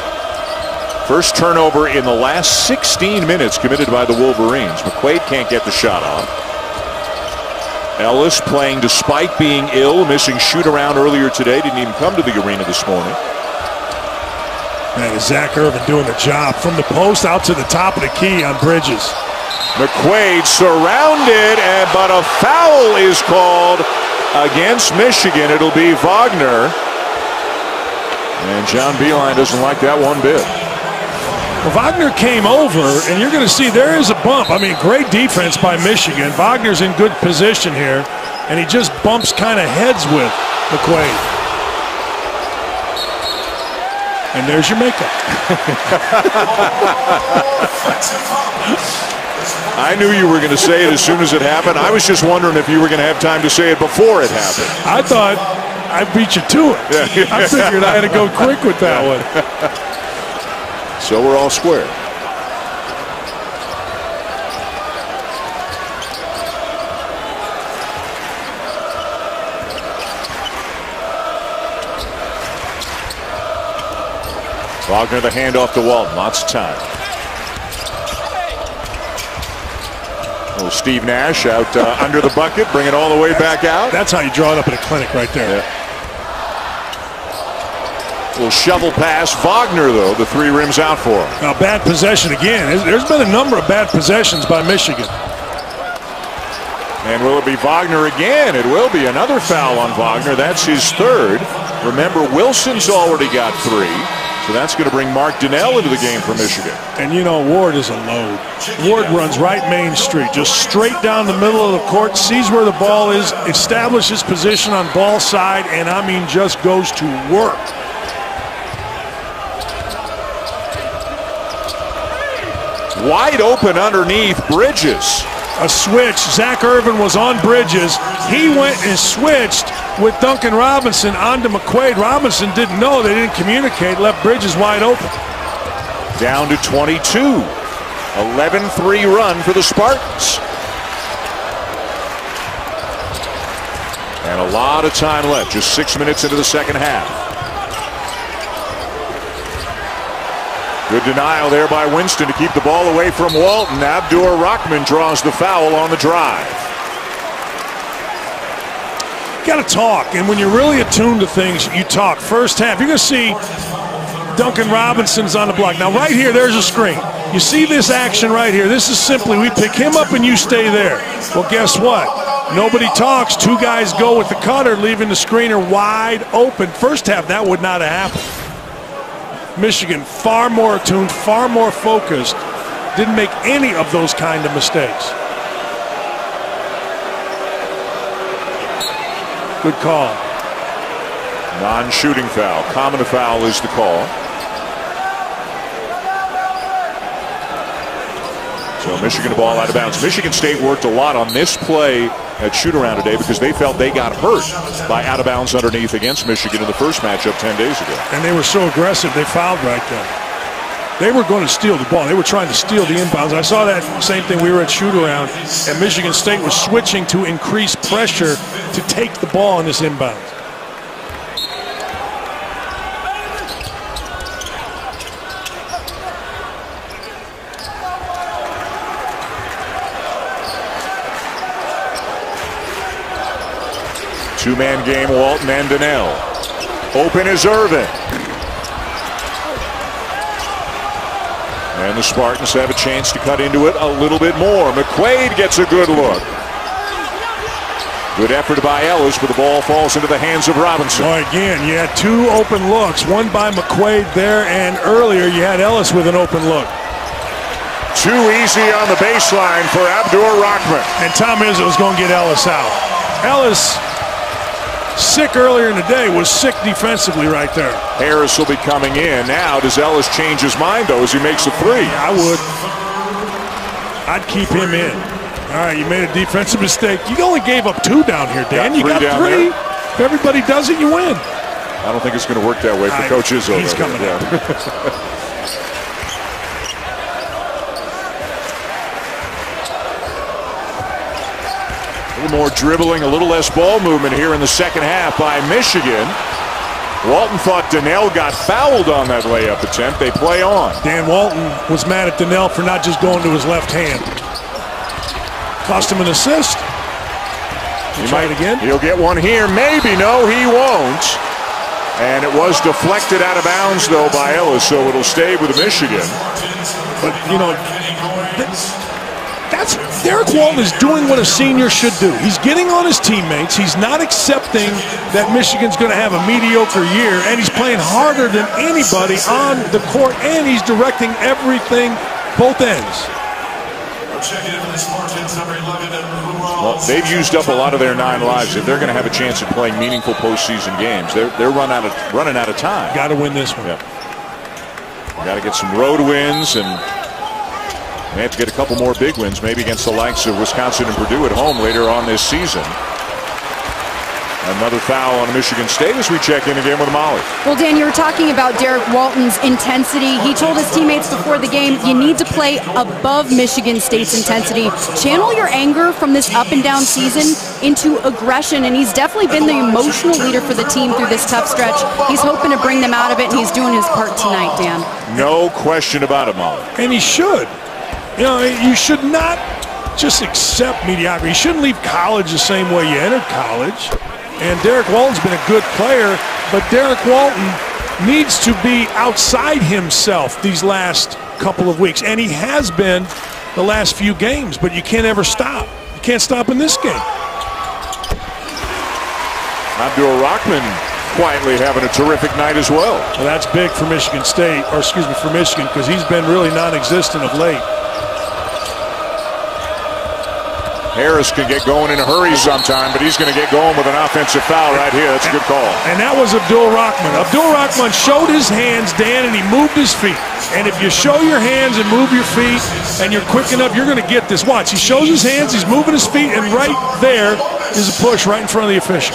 B: First turnover in the last 16 minutes committed by the Wolverines. McQuaid can't get the shot off. Ellis playing despite being ill, missing shoot around earlier today. Didn't even come to the arena this morning.
A: Man, Zak Irvin doing the job from the post out to the top of the key on Bridges.
B: McQuaid surrounded, and but a foul is called against Michigan. It'll be Wagner. And John Beilein doesn't like that one bit.
A: Well, Wagner came over, and you're going to see there is a bump. I mean, great defense by Michigan. Wagner's in good position here, and he just bumps kind of heads with McQuaid. And there's your makeup.
B: I knew you were going to say it as soon as it happened. I was just wondering if you were going to have time to say it before it happened.
A: I thought I beat you to it. Yeah. I figured I had to go quick with that one.
B: So we're all square. Wagner the handoff to Walton. Lots of time. Little Steve Nash out uh, under the bucket, bring it all the way back out.
A: That's how you draw it up at a clinic right there.
B: Yeah. Little shovel pass. Wagner, though, the three rims out for him.
A: Now, bad possession again. There's been a number of bad possessions by Michigan.
B: And will it be Wagner again? It will be another foul on Wagner. That's his third. Remember, Wilson's already got three. So that's going to bring Mark Donnal into the game for Michigan.
A: And you know, Ward is a load. Ward runs right Main Street, just straight down the middle of the court, sees where the ball is, establishes position on ball side, and I mean just goes to work.
B: Wide open underneath Bridges.
A: A switch. Zak Irvin was on Bridges. He went and switched with Duncan Robinson onto McQuaid. Robinson didn't know. They didn't communicate. Left Bridges wide open.
B: Down to 22. 11-3 run for the Spartans. And a lot of time left. Just six minutes into the second half. Good denial there by Winston to keep the ball away from Walton. Abdur Rahkman draws the foul on the drive.
A: Got to talk, and when you're really attuned to things, you talk. First half, you're going to see Duncan Robinson's on the block. Now, right here, there's a screen. You see this action right here. This is simply we pick him up and you stay there. Well, guess what? Nobody talks. Two guys go with the cutter, leaving the screener wide open. First half, that would not have happened. Michigan far more attuned, far more focused, didn't make any of those kind of mistakes. Good call.
B: Non-shooting foul. Common foul is the call. So Michigan ball out of bounds. Michigan State worked a lot on this play at shoot around today because they felt they got hurt by out of bounds underneath against Michigan in the first matchup 10 days ago.
A: And they were so aggressive, they fouled right there. They were going to steal the ball. They were trying to steal the inbounds. I saw that same thing. We were at shoot around, and Michigan State was switching to increase pressure to take the ball in this inbound.
B: Two-man game, Walton and Donnal. Open is Irvin. And the Spartans have a chance to cut into it a little bit more. McQuaid gets a good look. Good effort by Ellis, but the ball falls into the hands of Robinson.
A: Boy, again, you had two open looks. One by McQuaid there, and earlier you had Ellis with an open look.
B: Too easy on the baseline for Abdur Rahkman.
A: And Tom Izzo's going to get Ellis out. Ellis sick earlier in the day, was sick defensively right there.
B: Harris will be coming in. Now, does Ellis change his mind, though, as he makes a three?
A: I would. I'd keep him in. All right, you made a defensive mistake. You only gave up two down here, Dan.
B: Got
A: you got three. There. If everybody does it, you win.
B: I don't think it's going to work that way for I, Coach Izzo.
A: He's coming yeah. <laughs>
B: little more dribbling, a little less ball movement here in the second half by Michigan. Walton thought Donnal got fouled on that layup attempt. They play on.
A: Dan Walton was mad at Donnal for not just going to his left hand. Cost him an assist.
B: He might again. He'll get one here. Maybe. No, he won't. And it was deflected out of bounds, though, by Ellis, so it'll stay with Michigan.
A: But, you know, that's Derrick Walton is doing what a senior should do. He's getting on his teammates. He's not accepting that Michigan's going to have a mediocre year, and he's playing harder than anybody on the court, and he's directing everything, both ends.
B: Well, they've used up a lot of their nine lives. If they're going to have a chance at playing meaningful postseason games, they're they're run out of running out of time.
A: Got to win this one.
B: Yeah. Got to get some road wins and they have to get a couple more big wins, maybe against the likes of Wisconsin and Purdue at home later on this season. Another foul on Michigan State as we check in again with Molly.
D: Well, Dan, you were talking about Derrick Walton's intensity. He told his teammates before the game, you need to play above Michigan State's intensity. Channel your anger from this up and down season into aggression, and he's definitely been the emotional leader for the team through this tough stretch. He's hoping to bring them out of it, and he's doing his part tonight, Dan.
B: No question about it, Molly.
A: And he should. You know, you should not just accept mediocrity. You shouldn't leave college the same way you entered college. And Derrick Walton's been a good player, but Derrick Walton needs to be outside himself these last couple of weeks. And he has been the last few games, but you can't ever stop. You can't stop in this game.
B: Abdur Rahkman quietly having a terrific night as well.
A: Well, that's big for Michigan State, or excuse me, for Michigan, because he's been really non-existent of late.
B: Harris can get going in a hurry sometime, but he's going to get going with an offensive foul right here. That's a good call.
A: And that was Abdur Rahkman. Abdur Rahkman showed his hands, Dan, and he moved his feet. And if you show your hands and move your feet and you're quick enough, you're going to get this. Watch, he shows his hands, he's moving his feet, and right there is a push right in front of the official.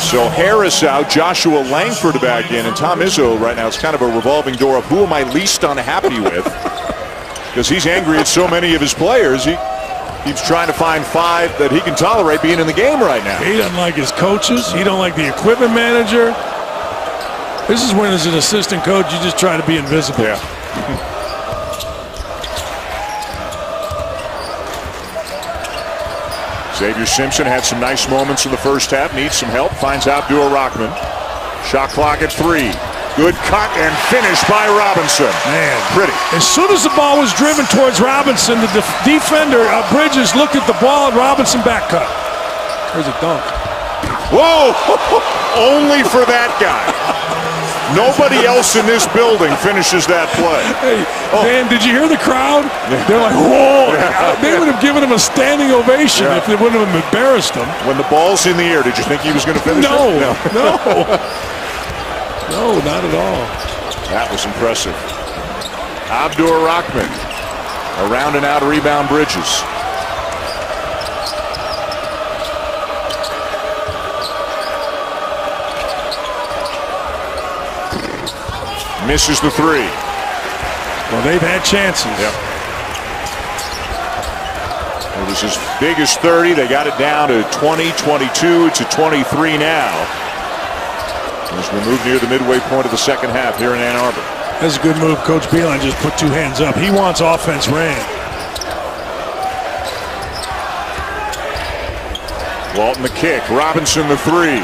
B: So Harris out, Joshua Langford back in, and Tom Izzo right now. It's kind of a revolving door of who am I least unhappy with? Because he's angry at so many of his players. He keeps trying to find five that he can tolerate being in the game right now.
A: He doesn't like his coaches. He don't like the equipment manager. This is when, as an assistant coach, you just try to be invisible.
B: Yeah. <laughs> Xavier Simpson had some nice moments in the first half. Needs some help. Finds out Abdur Rahkman. Shot clock at three. Good cut and finish by Robinson.
A: Man,
B: pretty.
A: As soon as the ball was driven towards Robinson, the def defender, uh, Bridges, looked at the ball and Robinson back cut. There's a dunk.
B: Whoa! <laughs> Only for that guy. Nobody else in this building finishes that play.
A: Hey, oh. man, did you hear the crowd? They're like, whoa. They would have given him a standing ovation yeah. if they wouldn't have embarrassed him.
B: When the ball's in the air, did you think he was going to finish
A: no,
B: it?
A: No, no. <laughs> no, not at all.
B: That was impressive. Abdur Rahkman around and out rebound Bridges. Misses the three.
A: Well, they've had chances.
B: Yep. It was as big as 30. They got it down to 20, 22 to 23 now. As we move near the midway point of the second half here in Ann Arbor.
A: That's a good move. Coach Beilein just put two hands up. He wants offense ran.
B: Walton the kick. Robinson the three.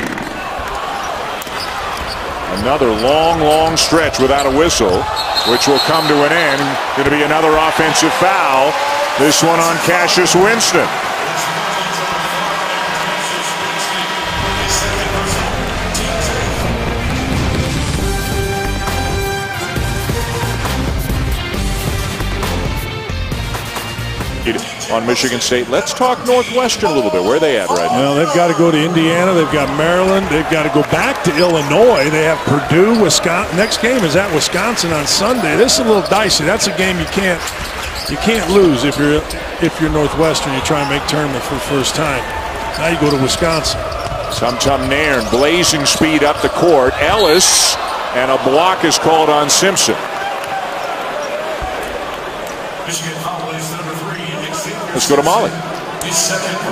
B: Another long, long stretch without a whistle, which will come to an end. Going to be another offensive foul. This one on Cassius Winston. On Michigan State. Let's talk Northwestern a little bit. Where are they at right now?
A: Well, they've got to go to Indiana. They've got Maryland. They've got to go back to Illinois. They have Purdue, Wisconsin. Next game is at Wisconsin on Sunday. This is a little dicey. That's a game you can't you can't lose if you're if you're Northwestern. You try and make tournament for the first time. Now you go to Wisconsin.
B: Tum Tum Nairn blazing speed up the court. Ellis and a block is called on Simpson. Let's go to Molly.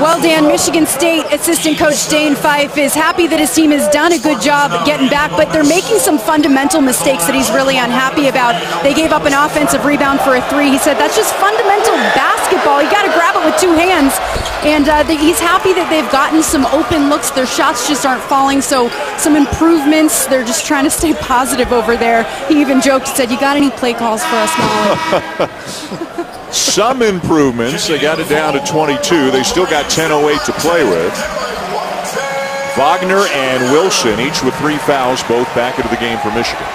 D: Well, Dan, Michigan State assistant coach Dane Fife is happy that his team has done a good job getting back, but they're making some fundamental mistakes that he's really unhappy about. They gave up an offensive rebound for a three. He said that's just fundamental basketball. You got to grab it with two hands. And uh, he's happy that they've gotten some open looks. Their shots just aren't falling, so some improvements. They're just trying to stay <laughs> positive over there. He even joked, said, "You got any play calls for us, Molly?" <laughs>
B: some improvements. They got it down to 22. They still got 10.08 to play with. Wagner and Wilson, each with three fouls, both back into the game for Michigan.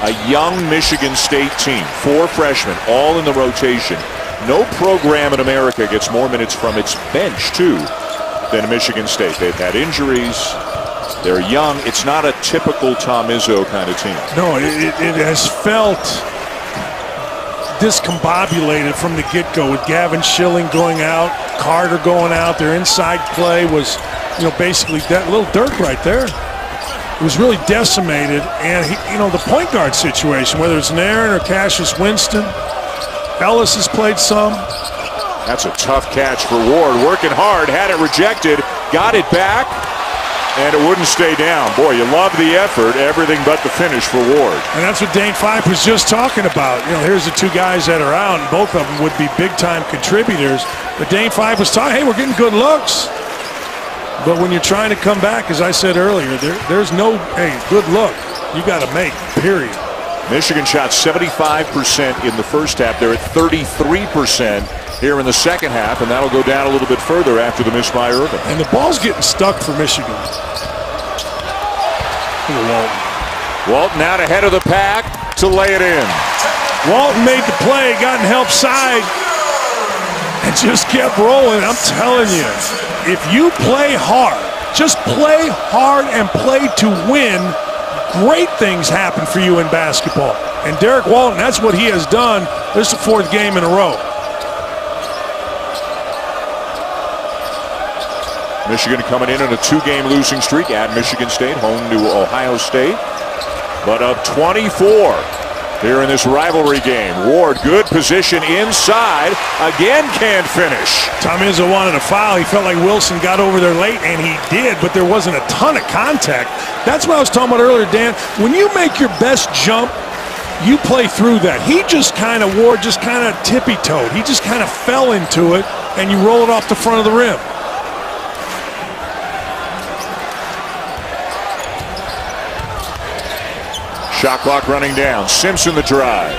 B: A young Michigan State team, four freshmen, all in the rotation. No program in America gets more minutes from its bench, too, than Michigan State. They've had injuries. They're young. It's not a typical Tom Izzo kind of team.
A: No, it, it has felt discombobulated from the get-go with Gavin Schilling going out, Carter going out. Their inside play was, you know, basically that little dirt right there. It was really decimated, and he, you know the point guard situation, whether it's Nairn or Cassius Winston, Ellis has played some.
B: That's a tough catch for Ward, working hard, had it rejected, got it back and it wouldn't stay down. Boy, you love the effort, everything but the finish for Ward.
A: And that's what Dane Fife was just talking about. You know, here's the two guys that are out, and both of them would be big-time contributors. But Dane Fife was talking, hey, we're getting good looks. But when you're trying to come back, as I said earlier, there, there's no, hey, good look. You got to make, period.
B: Michigan shot 75% in the first half. They're at 33% here in the second half, and that'll go down a little bit further after the miss by Irvin.
A: And the ball's getting stuck for Michigan.
B: Walton. Walton out ahead of the pack to lay it in.
A: Walton made the play, got in help side, and just kept rolling. I'm telling you, if you play hard, just play hard and play to win, great things happen for you in basketball. And Derrick Walton, that's what he has done. This is the fourth game in a row.
B: Michigan coming in on a two-game losing streak at Michigan State, home to Ohio State. But up 24 here in this rivalry game. Ward, good position inside. Again can't finish.
A: Tom Izzo wanted a foul. He felt like Wilson got over there late, and he did, but there wasn't a ton of contact. That's what I was talking about earlier, Dan. When you make your best jump, you play through that. He just kind of, Ward just kind of tippy-toed. He just kind of fell into it, and you roll it off the front of the rim.
B: Shot clock running down. Simpson the drive.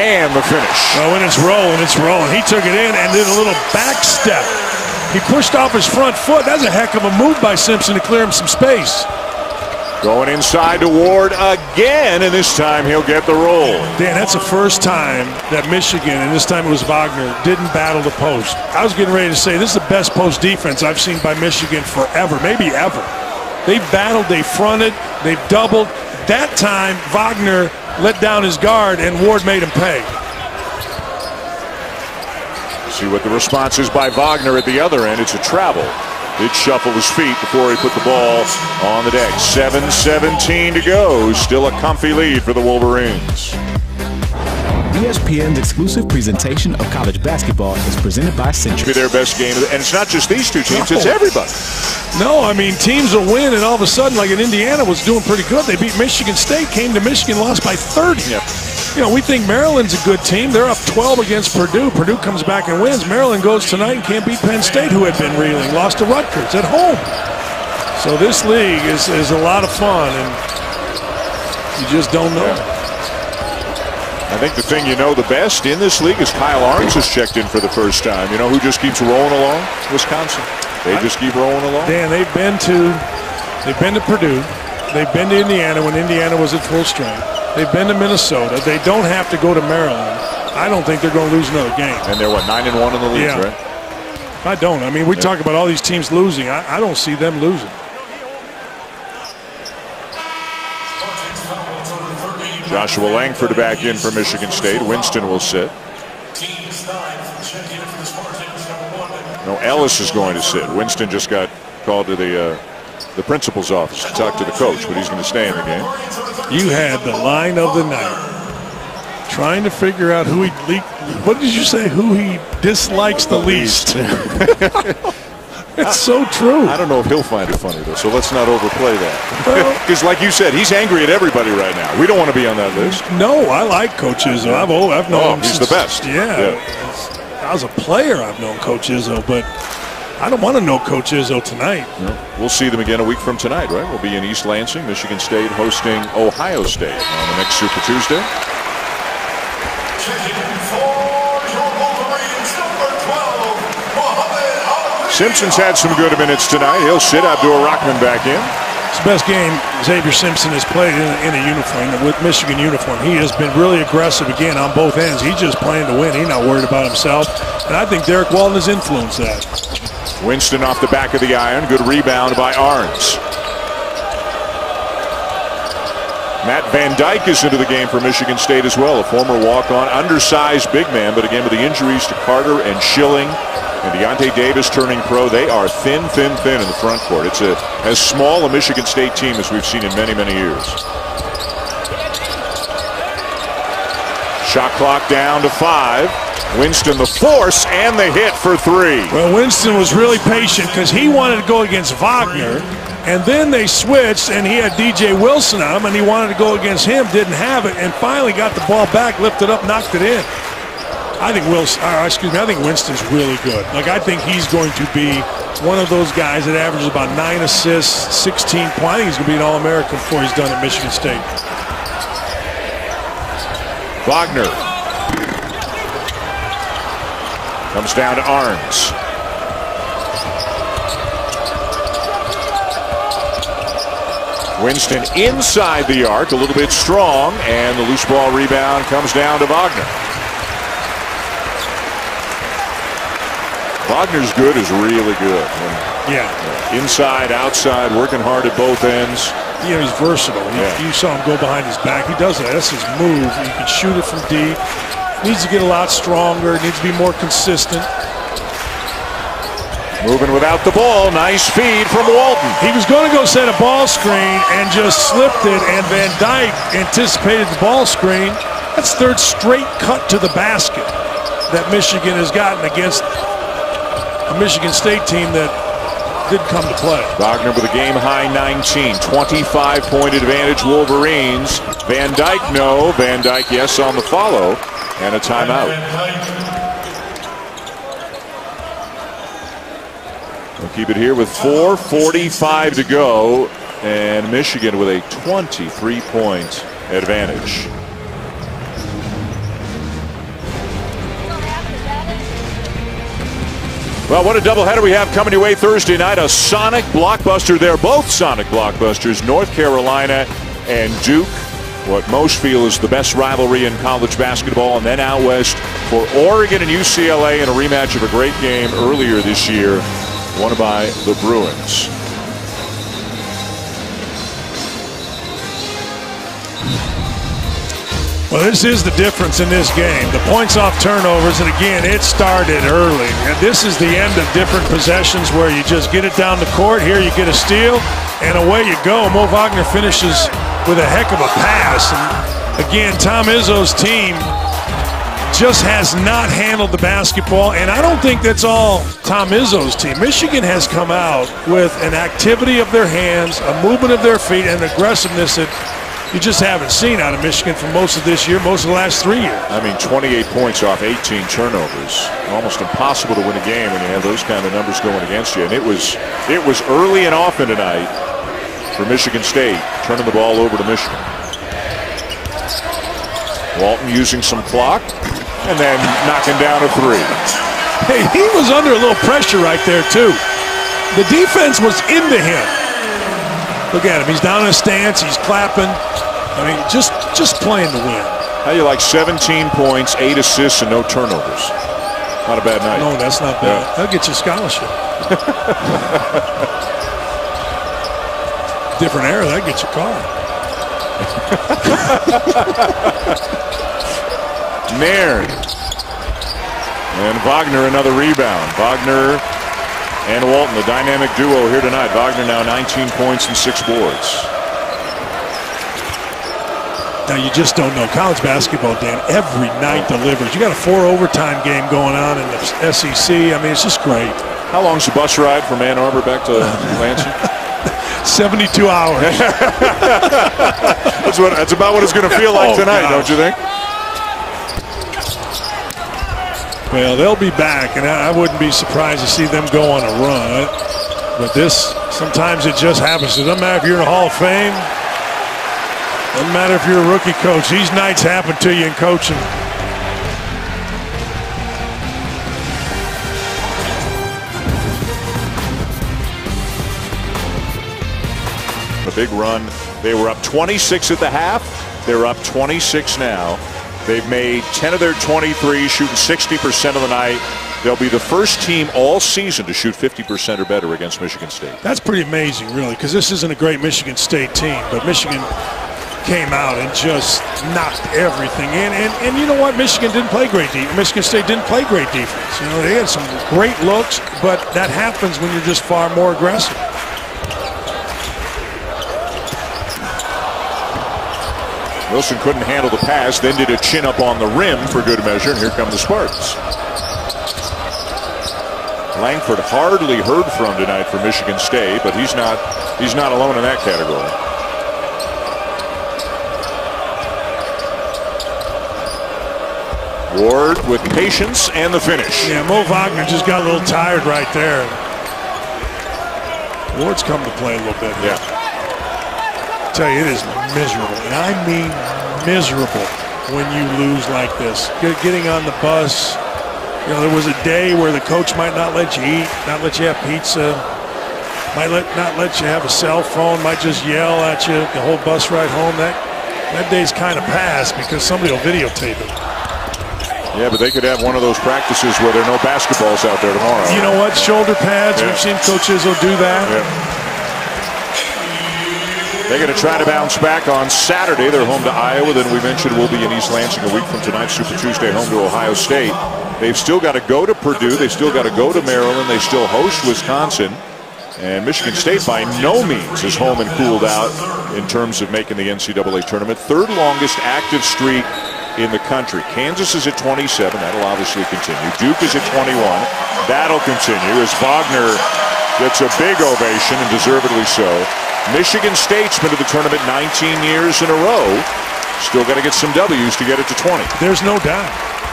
B: And the finish.
A: Oh, and it's rolling, it's rolling. He took it in and did a little back step. He pushed off his front foot. That's a heck of a move by Simpson to clear him some space.
B: Going inside to Ward again, and this time he'll get the roll.
A: Dan, that's the first time that Michigan, and this time it was Wagner, didn't battle the post. I was getting ready to say this is the best post defense I've seen by Michigan forever, maybe ever. They've battled, they fronted, they've doubled. That time, Wagner let down his guard, and Ward made him pay.
B: See what the response is by Wagner at the other end. It's a travel. Did shuffle his feet before he put the ball on the deck. 7-17 to go. Still a comfy lead for the Wolverines.
C: ESPN's exclusive presentation of college basketball is presented by Century.
B: Be their best game, and it's not just these two teams; it's everybody.
A: No, I mean teams will win, and all of a sudden, like in Indiana, was doing pretty good. They beat Michigan State, came to Michigan, lost by 30.
B: Yep.
A: You know, we think Maryland's a good team. They're up 12 against Purdue. Purdue comes back and wins. Maryland goes tonight and can't beat Penn State, who had been reeling. Lost to Rutgers at home. So this league is, is a lot of fun, and you just don't know.
B: I think the thing you know the best in this league is Kyle Ahrens has checked in for the first time. You know who just keeps rolling along? Wisconsin. They just keep rolling along.
A: Dan, they've been to they've been to Purdue. They've been to Indiana when Indiana was at full strength. They've been to Minnesota. They don't have to go to Maryland. I don't think they're going to lose another game.
B: And they're what nine and one in the league,
A: Yeah.
B: right?
A: I don't. I mean, we talk about all these teams losing. I, I don't see them losing.
B: Joshua Langford back in for Michigan State. Winston will sit. No, Ellis is going to sit. Winston just got called to the uh, the principal's office to talk to the coach, but he's going to stay in the game.
A: You had the line of the night. Trying to figure out who he le- what did you say? Who he dislikes the least. <laughs> it's so true.
B: I don't know if he'll find it funny though, so let's not overplay that.
A: Well- <laughs>
B: Because, like you said, he's angry at everybody right now. We don't want to be on that list.
A: No, I like Coach Izzo. I've oh, I've known
B: Oh,
A: him
B: he's
A: since,
B: the best.
A: Yeah. I was a player. I've known Coach Izzo, but I don't want to know Coach Izzo tonight.
B: We'll see them again a week from tonight, right? We'll be in East Lansing, Michigan State hosting Ohio State on the next Super Tuesday. Simpson's had some good minutes tonight. He'll sit Abdur Rahkman back in.
A: It's the best game Xavier Simpson has played in, in a uniform, with Michigan uniform. He has been really aggressive again on both ends. He's just playing to win. He's not worried about himself. And I think Derrick Walton has influenced that.
B: Winston off the back of the iron. Good rebound by Ahrens. Matt Van Dyke is into the game for Michigan State as well, a former walk-on, undersized big man, but again with the injuries to Carter and Schilling and Deyonta Davis turning pro, they are thin, thin, thin in the front court. It's a as small a Michigan State team as we've seen in many, many years. Shot clock down to five. Winston the force and the hit for three.
A: Well, Winston was really patient because he wanted to go against Wagner, and then they switched, and he had DJ Wilson on him, and he wanted to go against him, didn't have it, and finally got the ball back, lifted up, knocked it in. I think Wilson, uh, excuse me, I think Winston's really good. Like I think he's going to be one of those guys that averages about nine assists, 16 points. I think he's going to be an All-American before he's done at Michigan State.
B: Wagner. Comes down to Ahrens. Winston inside the arc, a little bit strong, and the loose ball rebound comes down to Wagner. Wagner's good is really good.
A: Yeah,
B: Inside, outside, working hard at both ends.
A: you know he's versatile. He-
B: Yeah.
A: You saw him go behind his back. He does that. That's his move. He can shoot it from deep. Needs to get a lot stronger. Needs to be more consistent.
B: Moving without the ball. Nice feed from Walton.
A: He was going to go set a ball screen and just slipped it, and Van Dyke anticipated the ball screen. That's third straight cut to the basket that Michigan has gotten against Michigan State team that didn't come to play.
B: Wagner with a game high 19, 25 point advantage Wolverines. Van Dyke no, Van Dyke yes on the follow, and a timeout. We'll keep it here with 4.45 to go, and Michigan with a 23 point advantage. Well, what a doubleheader we have coming your way Thursday night. A Sonic blockbuster. They're both Sonic blockbusters. North Carolina and Duke. What most feel is the best rivalry in college basketball. And then out west for Oregon and UCLA in a rematch of a great game earlier this year, won by the Bruins.
A: Well, this is the difference in this game. The points off turnovers, and again, it started early. And this is the end of different possessions where you just get it down the court. Here you get a steal, and away you go. Mo Wagner finishes with a heck of a pass. And again, Tom Izzo's team just has not handled the basketball, and I don't think that's all Tom Izzo's team. Michigan has come out with an activity of their hands, a movement of their feet, and aggressiveness that you just haven't seen out of Michigan for most of this year, most of the last three years.
B: I mean, 28 points off 18 turnovers. Almost impossible to win a game when you have those kind of numbers going against you. And it was it was early and often tonight for Michigan State, turning the ball over to Michigan. Walton using some clock and then knocking down a three.
A: Hey, he was under a little pressure right there, too. The defense was into him. Look at him. He's down in a stance. He's clapping. I mean, just just playing to win.
B: How you like 17 points, eight assists, and no turnovers? Not a bad night.
A: No, that's not bad. Yeah. That'll get you a scholarship. <laughs> Different era, that gets you a car. <laughs>
B: Nairn. And Wagner another rebound. Wagner and Walton, the dynamic duo here tonight. Wagner now 19 points and six boards.
A: Now you just don't know college basketball, Dan. Every night delivers. You got a four overtime game going on in the SEC. I mean, it's just great.
B: How long's the bus ride from Ann Arbor back to Lansing? <laughs>
A: 72 hours. <laughs>
B: that's what. That's about what it's going to feel like oh, tonight, gosh. don't you think?
A: Well, they'll be back, and I wouldn't be surprised to see them go on a run. But this, sometimes it just happens. It doesn't matter if you're in the Hall of Fame. Doesn't matter if you're a rookie coach. These nights happen to you in coaching.
B: A big run. They were up 26 at the half. They're up 26 now. They've made 10 of their 23, shooting 60% of the night. They'll be the first team all season to shoot 50% or better against Michigan State.
A: That's pretty amazing, really, because this isn't a great Michigan State team, but Michigan came out and just knocked everything in. And, and you know what? Michigan didn't play great defense. Michigan State didn't play great defense. You know, they had some great looks, but that happens when you're just far more aggressive.
B: Wilson couldn't handle the pass, then did a chin up on the rim for good measure, and here come the Spartans. Langford hardly heard from tonight for Michigan State, but he's not he's not alone in that category. Ward with patience and the finish.
A: Yeah, Mo Wagner just got a little tired right there. Ward's come to play a little bit.
B: Yeah
A: tell you, it is miserable. And I mean miserable when you lose like this. Getting on the bus, you know, there was a day where the coach might not let you eat, not let you have pizza, might let, not let you have a cell phone, might just yell at you the whole bus ride home. That, that day's kind of past because somebody will videotape it.
B: Yeah, but they could have one of those practices where there are no basketballs out there tomorrow.
A: You know what? Shoulder pads. Yeah. We've seen coaches will do that.
B: Yeah. They're going to try to bounce back on Saturday. They're home to Iowa. Then we mentioned we'll be in East Lansing a week from tonight. Super Tuesday home to Ohio State. They've still got to go to Purdue. They still got to go to Maryland. They still host Wisconsin. And Michigan State by no means is home and cooled out in terms of making the NCAA tournament. Third longest active streak in the country. Kansas is at 27. That'll obviously continue. Duke is at 21. That'll continue as Wagner gets a big ovation and deservedly so. Michigan State's been to the tournament 19 years in a row. Still got to get some W's to get it to 20.
A: There's no doubt.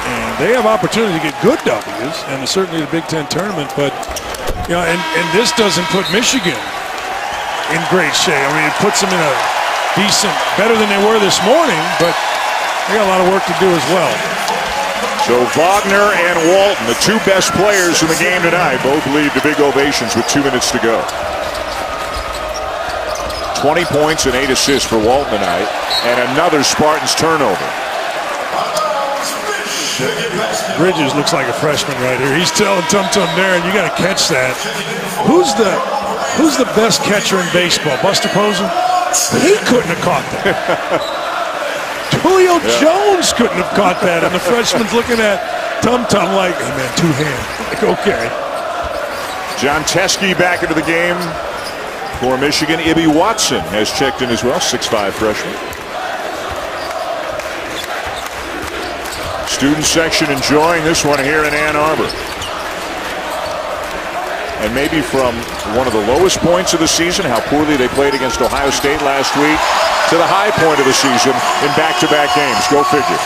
A: And they have opportunity to get good W's, and certainly the Big Ten tournament. But, you know, and, and this doesn't put Michigan in great shape. I mean, it puts them in a decent, better than they were this morning, but they got a lot of work to do as well.
B: So Wagner and Walton, the two best players in the game tonight, both lead to big ovations with two minutes to go. 20 points and eight assists for Walton tonight, and another Spartans turnover.
A: Bridges looks like a freshman right here. He's telling Tum Tum Nairn, you got to catch that. Who's the Who's the best catcher in baseball? Buster Posey? He couldn't have caught that. <laughs> Julio yeah. Jones couldn't have caught that. And the freshman's looking at Tum Tum like, hey man, two hands. Like, okay.
B: Jon Teske back into the game for Michigan. Ibi Watson has checked in as well, 6'5 freshman. Student section enjoying this one here in Ann Arbor. And maybe from one of the lowest points of the season, how poorly they played against Ohio State last week, to the high point of the season in back-to-back games. Go figure.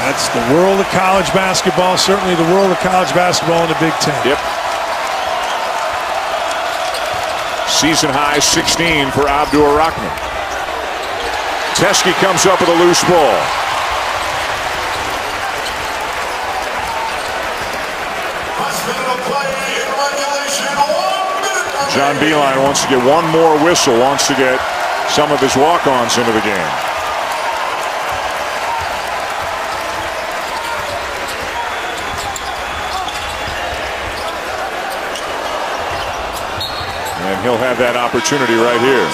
A: That's the world of college basketball, certainly the world of college basketball in the Big Ten.
B: Yep. Season high 16 for Abdur Rahkman. Teske comes up with a loose ball. John Beilein wants to get one more whistle, wants to get some of his walk-ons into the game. He'll have that opportunity right here.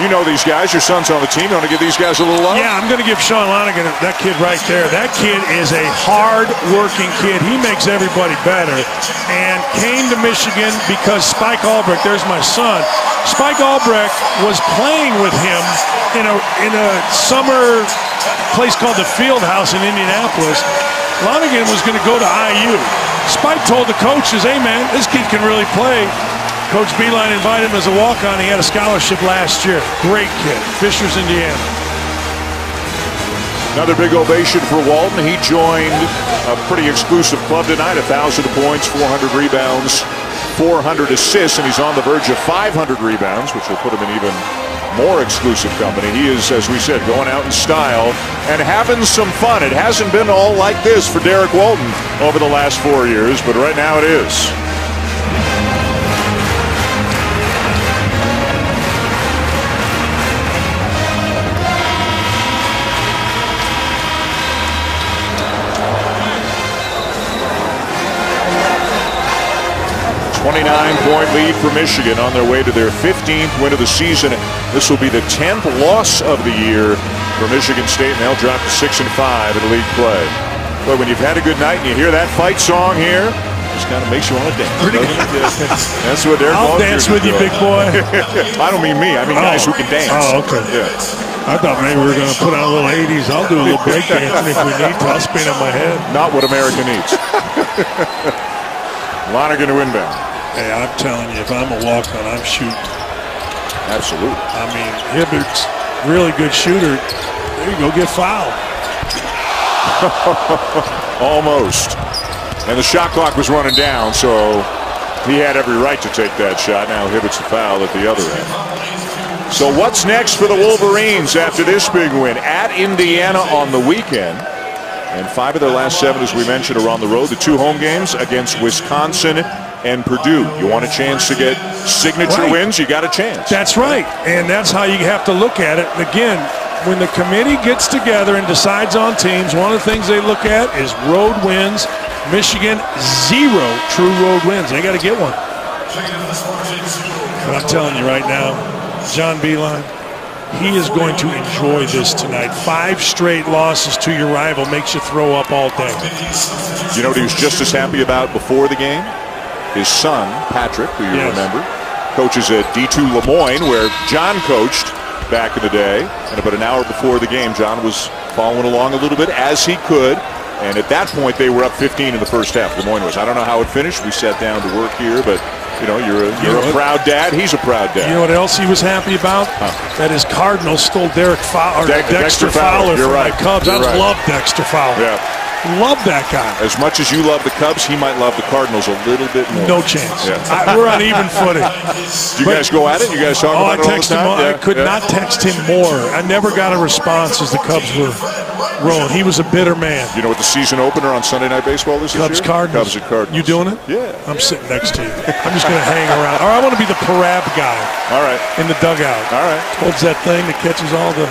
B: You know these guys. Your son's on the team. You want to give these guys a little love?
A: Yeah, I'm going to give Sean Lonergan that kid right there. That kid is a hard-working kid. He makes everybody better. And came to Michigan because Spike Albrecht, there's my son. Spike Albrecht was playing with him in a in a summer place called the Field House in Indianapolis. Lonergan was going to go to IU. Spike told the coaches, hey, man, this kid can really play. Coach Beilein invited him as a walk-on. He had a scholarship last year. Great kid. Fishers, Indiana.
B: Another big ovation for Walton. He joined a pretty exclusive club tonight. 1,000 points, 400 rebounds, 400 assists, and he's on the verge of 500 rebounds, which will put him in even more exclusive company. He is, as we said, going out in style and having some fun. It hasn't been all like this for Derrick Walton over the last four years, but right now it is. 29-point lead for Michigan on their way to their 15th win of the season. This will be the 10th loss of the year for Michigan State, and they'll drop to 6 and 5 in league play. But when you've had a good night and you hear that fight song here, just kind of makes you want to dance. <laughs> That's what they're
A: I'll dance with you, big boy. <laughs>
B: I don't mean me. I mean oh. guys who can oh. dance.
A: Oh, okay. Yeah. I thought maybe we were going to put on a little 80s. I'll do a little break dancing if we need to. I'll spin on my head.
B: Not what America needs. <laughs> Lonergan to inbound.
A: Hey, I'm telling you, if I'm a walk-on, I'm shooting.
B: Absolutely.
A: I mean, Hibbitts really good shooter. There you go, get fouled. <laughs>
B: Almost. And the shot clock was running down, so he had every right to take that shot. Now Hibbitts a foul at the other end. So what's next for the Wolverines after this big win? At Indiana on the weekend. And five of their last seven, as we mentioned, are on the road. The two home games against Wisconsin and Purdue. You want a chance to get signature right. wins, you got a chance.
A: That's right. And that's how you have to look at it. And again, when the committee gets together and decides on teams, one of the things they look at is road wins. Michigan, zero true road wins. They got to get one. But I'm telling you right now, John Beilein, he is going to enjoy this tonight. Five straight losses to your rival makes you throw up all day.
B: You know what he was just as happy about before the game? his son, Patrick, who you yes. remember, coaches at D2 Le Moyne, where John coached back in the day. And about an hour before the game, John was following along a little bit as he could. And at that point, they were up 15 in the first half. Le Moyne was. I don't know how it finished. We sat down to work here, but you know, you're a, you're you know a proud dad. He's a proud dad.
A: You know what else he was happy about? Huh. That his Cardinals stole Derek Fowler, De- Dexter, Dexter, Fowler, Fowler
B: you're
A: from
B: right.
A: the Cubs.
B: You're
A: I
B: right.
A: love Dexter Fowler.
B: Yeah.
A: Love that guy.
B: As much as you love the Cubs, he might love the Cardinals a little bit more.
A: No chance.
B: Yeah.
A: I, we're on even footing.
B: Do <laughs> you guys go at it? You guys talk
A: Oh, I
B: about it all the
A: text him.
B: time?
A: I could
B: yeah.
A: not text him more. I never got a response as the Cubs were rolling. He was a bitter man.
B: You know what the season opener on Sunday Night Baseball is this
A: Cubs
B: year?
A: Cardinals.
B: Cubs and Cardinals.
A: You doing it?
B: Yeah.
A: I'm sitting next to you. I'm just going to hang around. Or I want to be the parab guy
B: All right.
A: in the dugout.
B: All right.
A: Holds that thing that catches all the.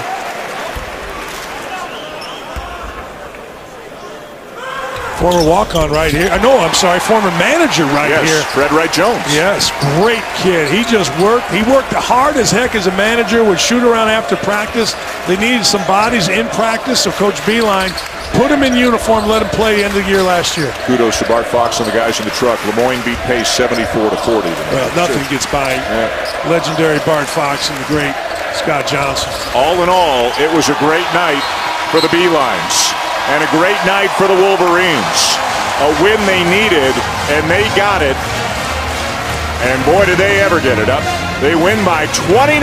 A: Former walk-on right here. Uh, I know. I'm sorry. Former manager right
B: Yes,
A: here.
B: Fred Wright Jones.
A: Yes, great kid. He just worked. He worked hard as heck as a manager. Would shoot around after practice. They needed some bodies in practice, so Coach Beilein put him in uniform, let him play end of the year last year.
B: Kudos to Bart Fox and the guys in the truck. Le Moyne beat Pace 74 to 40. tonight.
A: Well, nothing gets by legendary Bart Fox and the great Scott Johnson.
B: All in all, it was a great night for the Beileins and a great night for the Wolverines. A win they needed, and they got it. And boy, did they ever get it up. They win by 29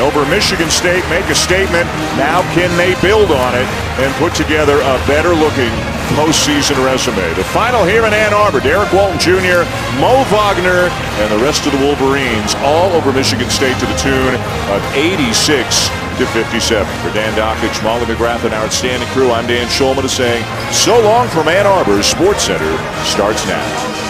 B: over Michigan State, make a statement. Now can they build on it and put together a better looking postseason resume? The final here in Ann Arbor, Derrick Walton Jr., Mo Wagner, and the rest of the Wolverines all over Michigan State to the tune of 86 to 57. For Dan Dakich, Molly McGrath, and our outstanding crew, I'm Dan Schulman saying so long from Ann Arbor. Sports Center starts now.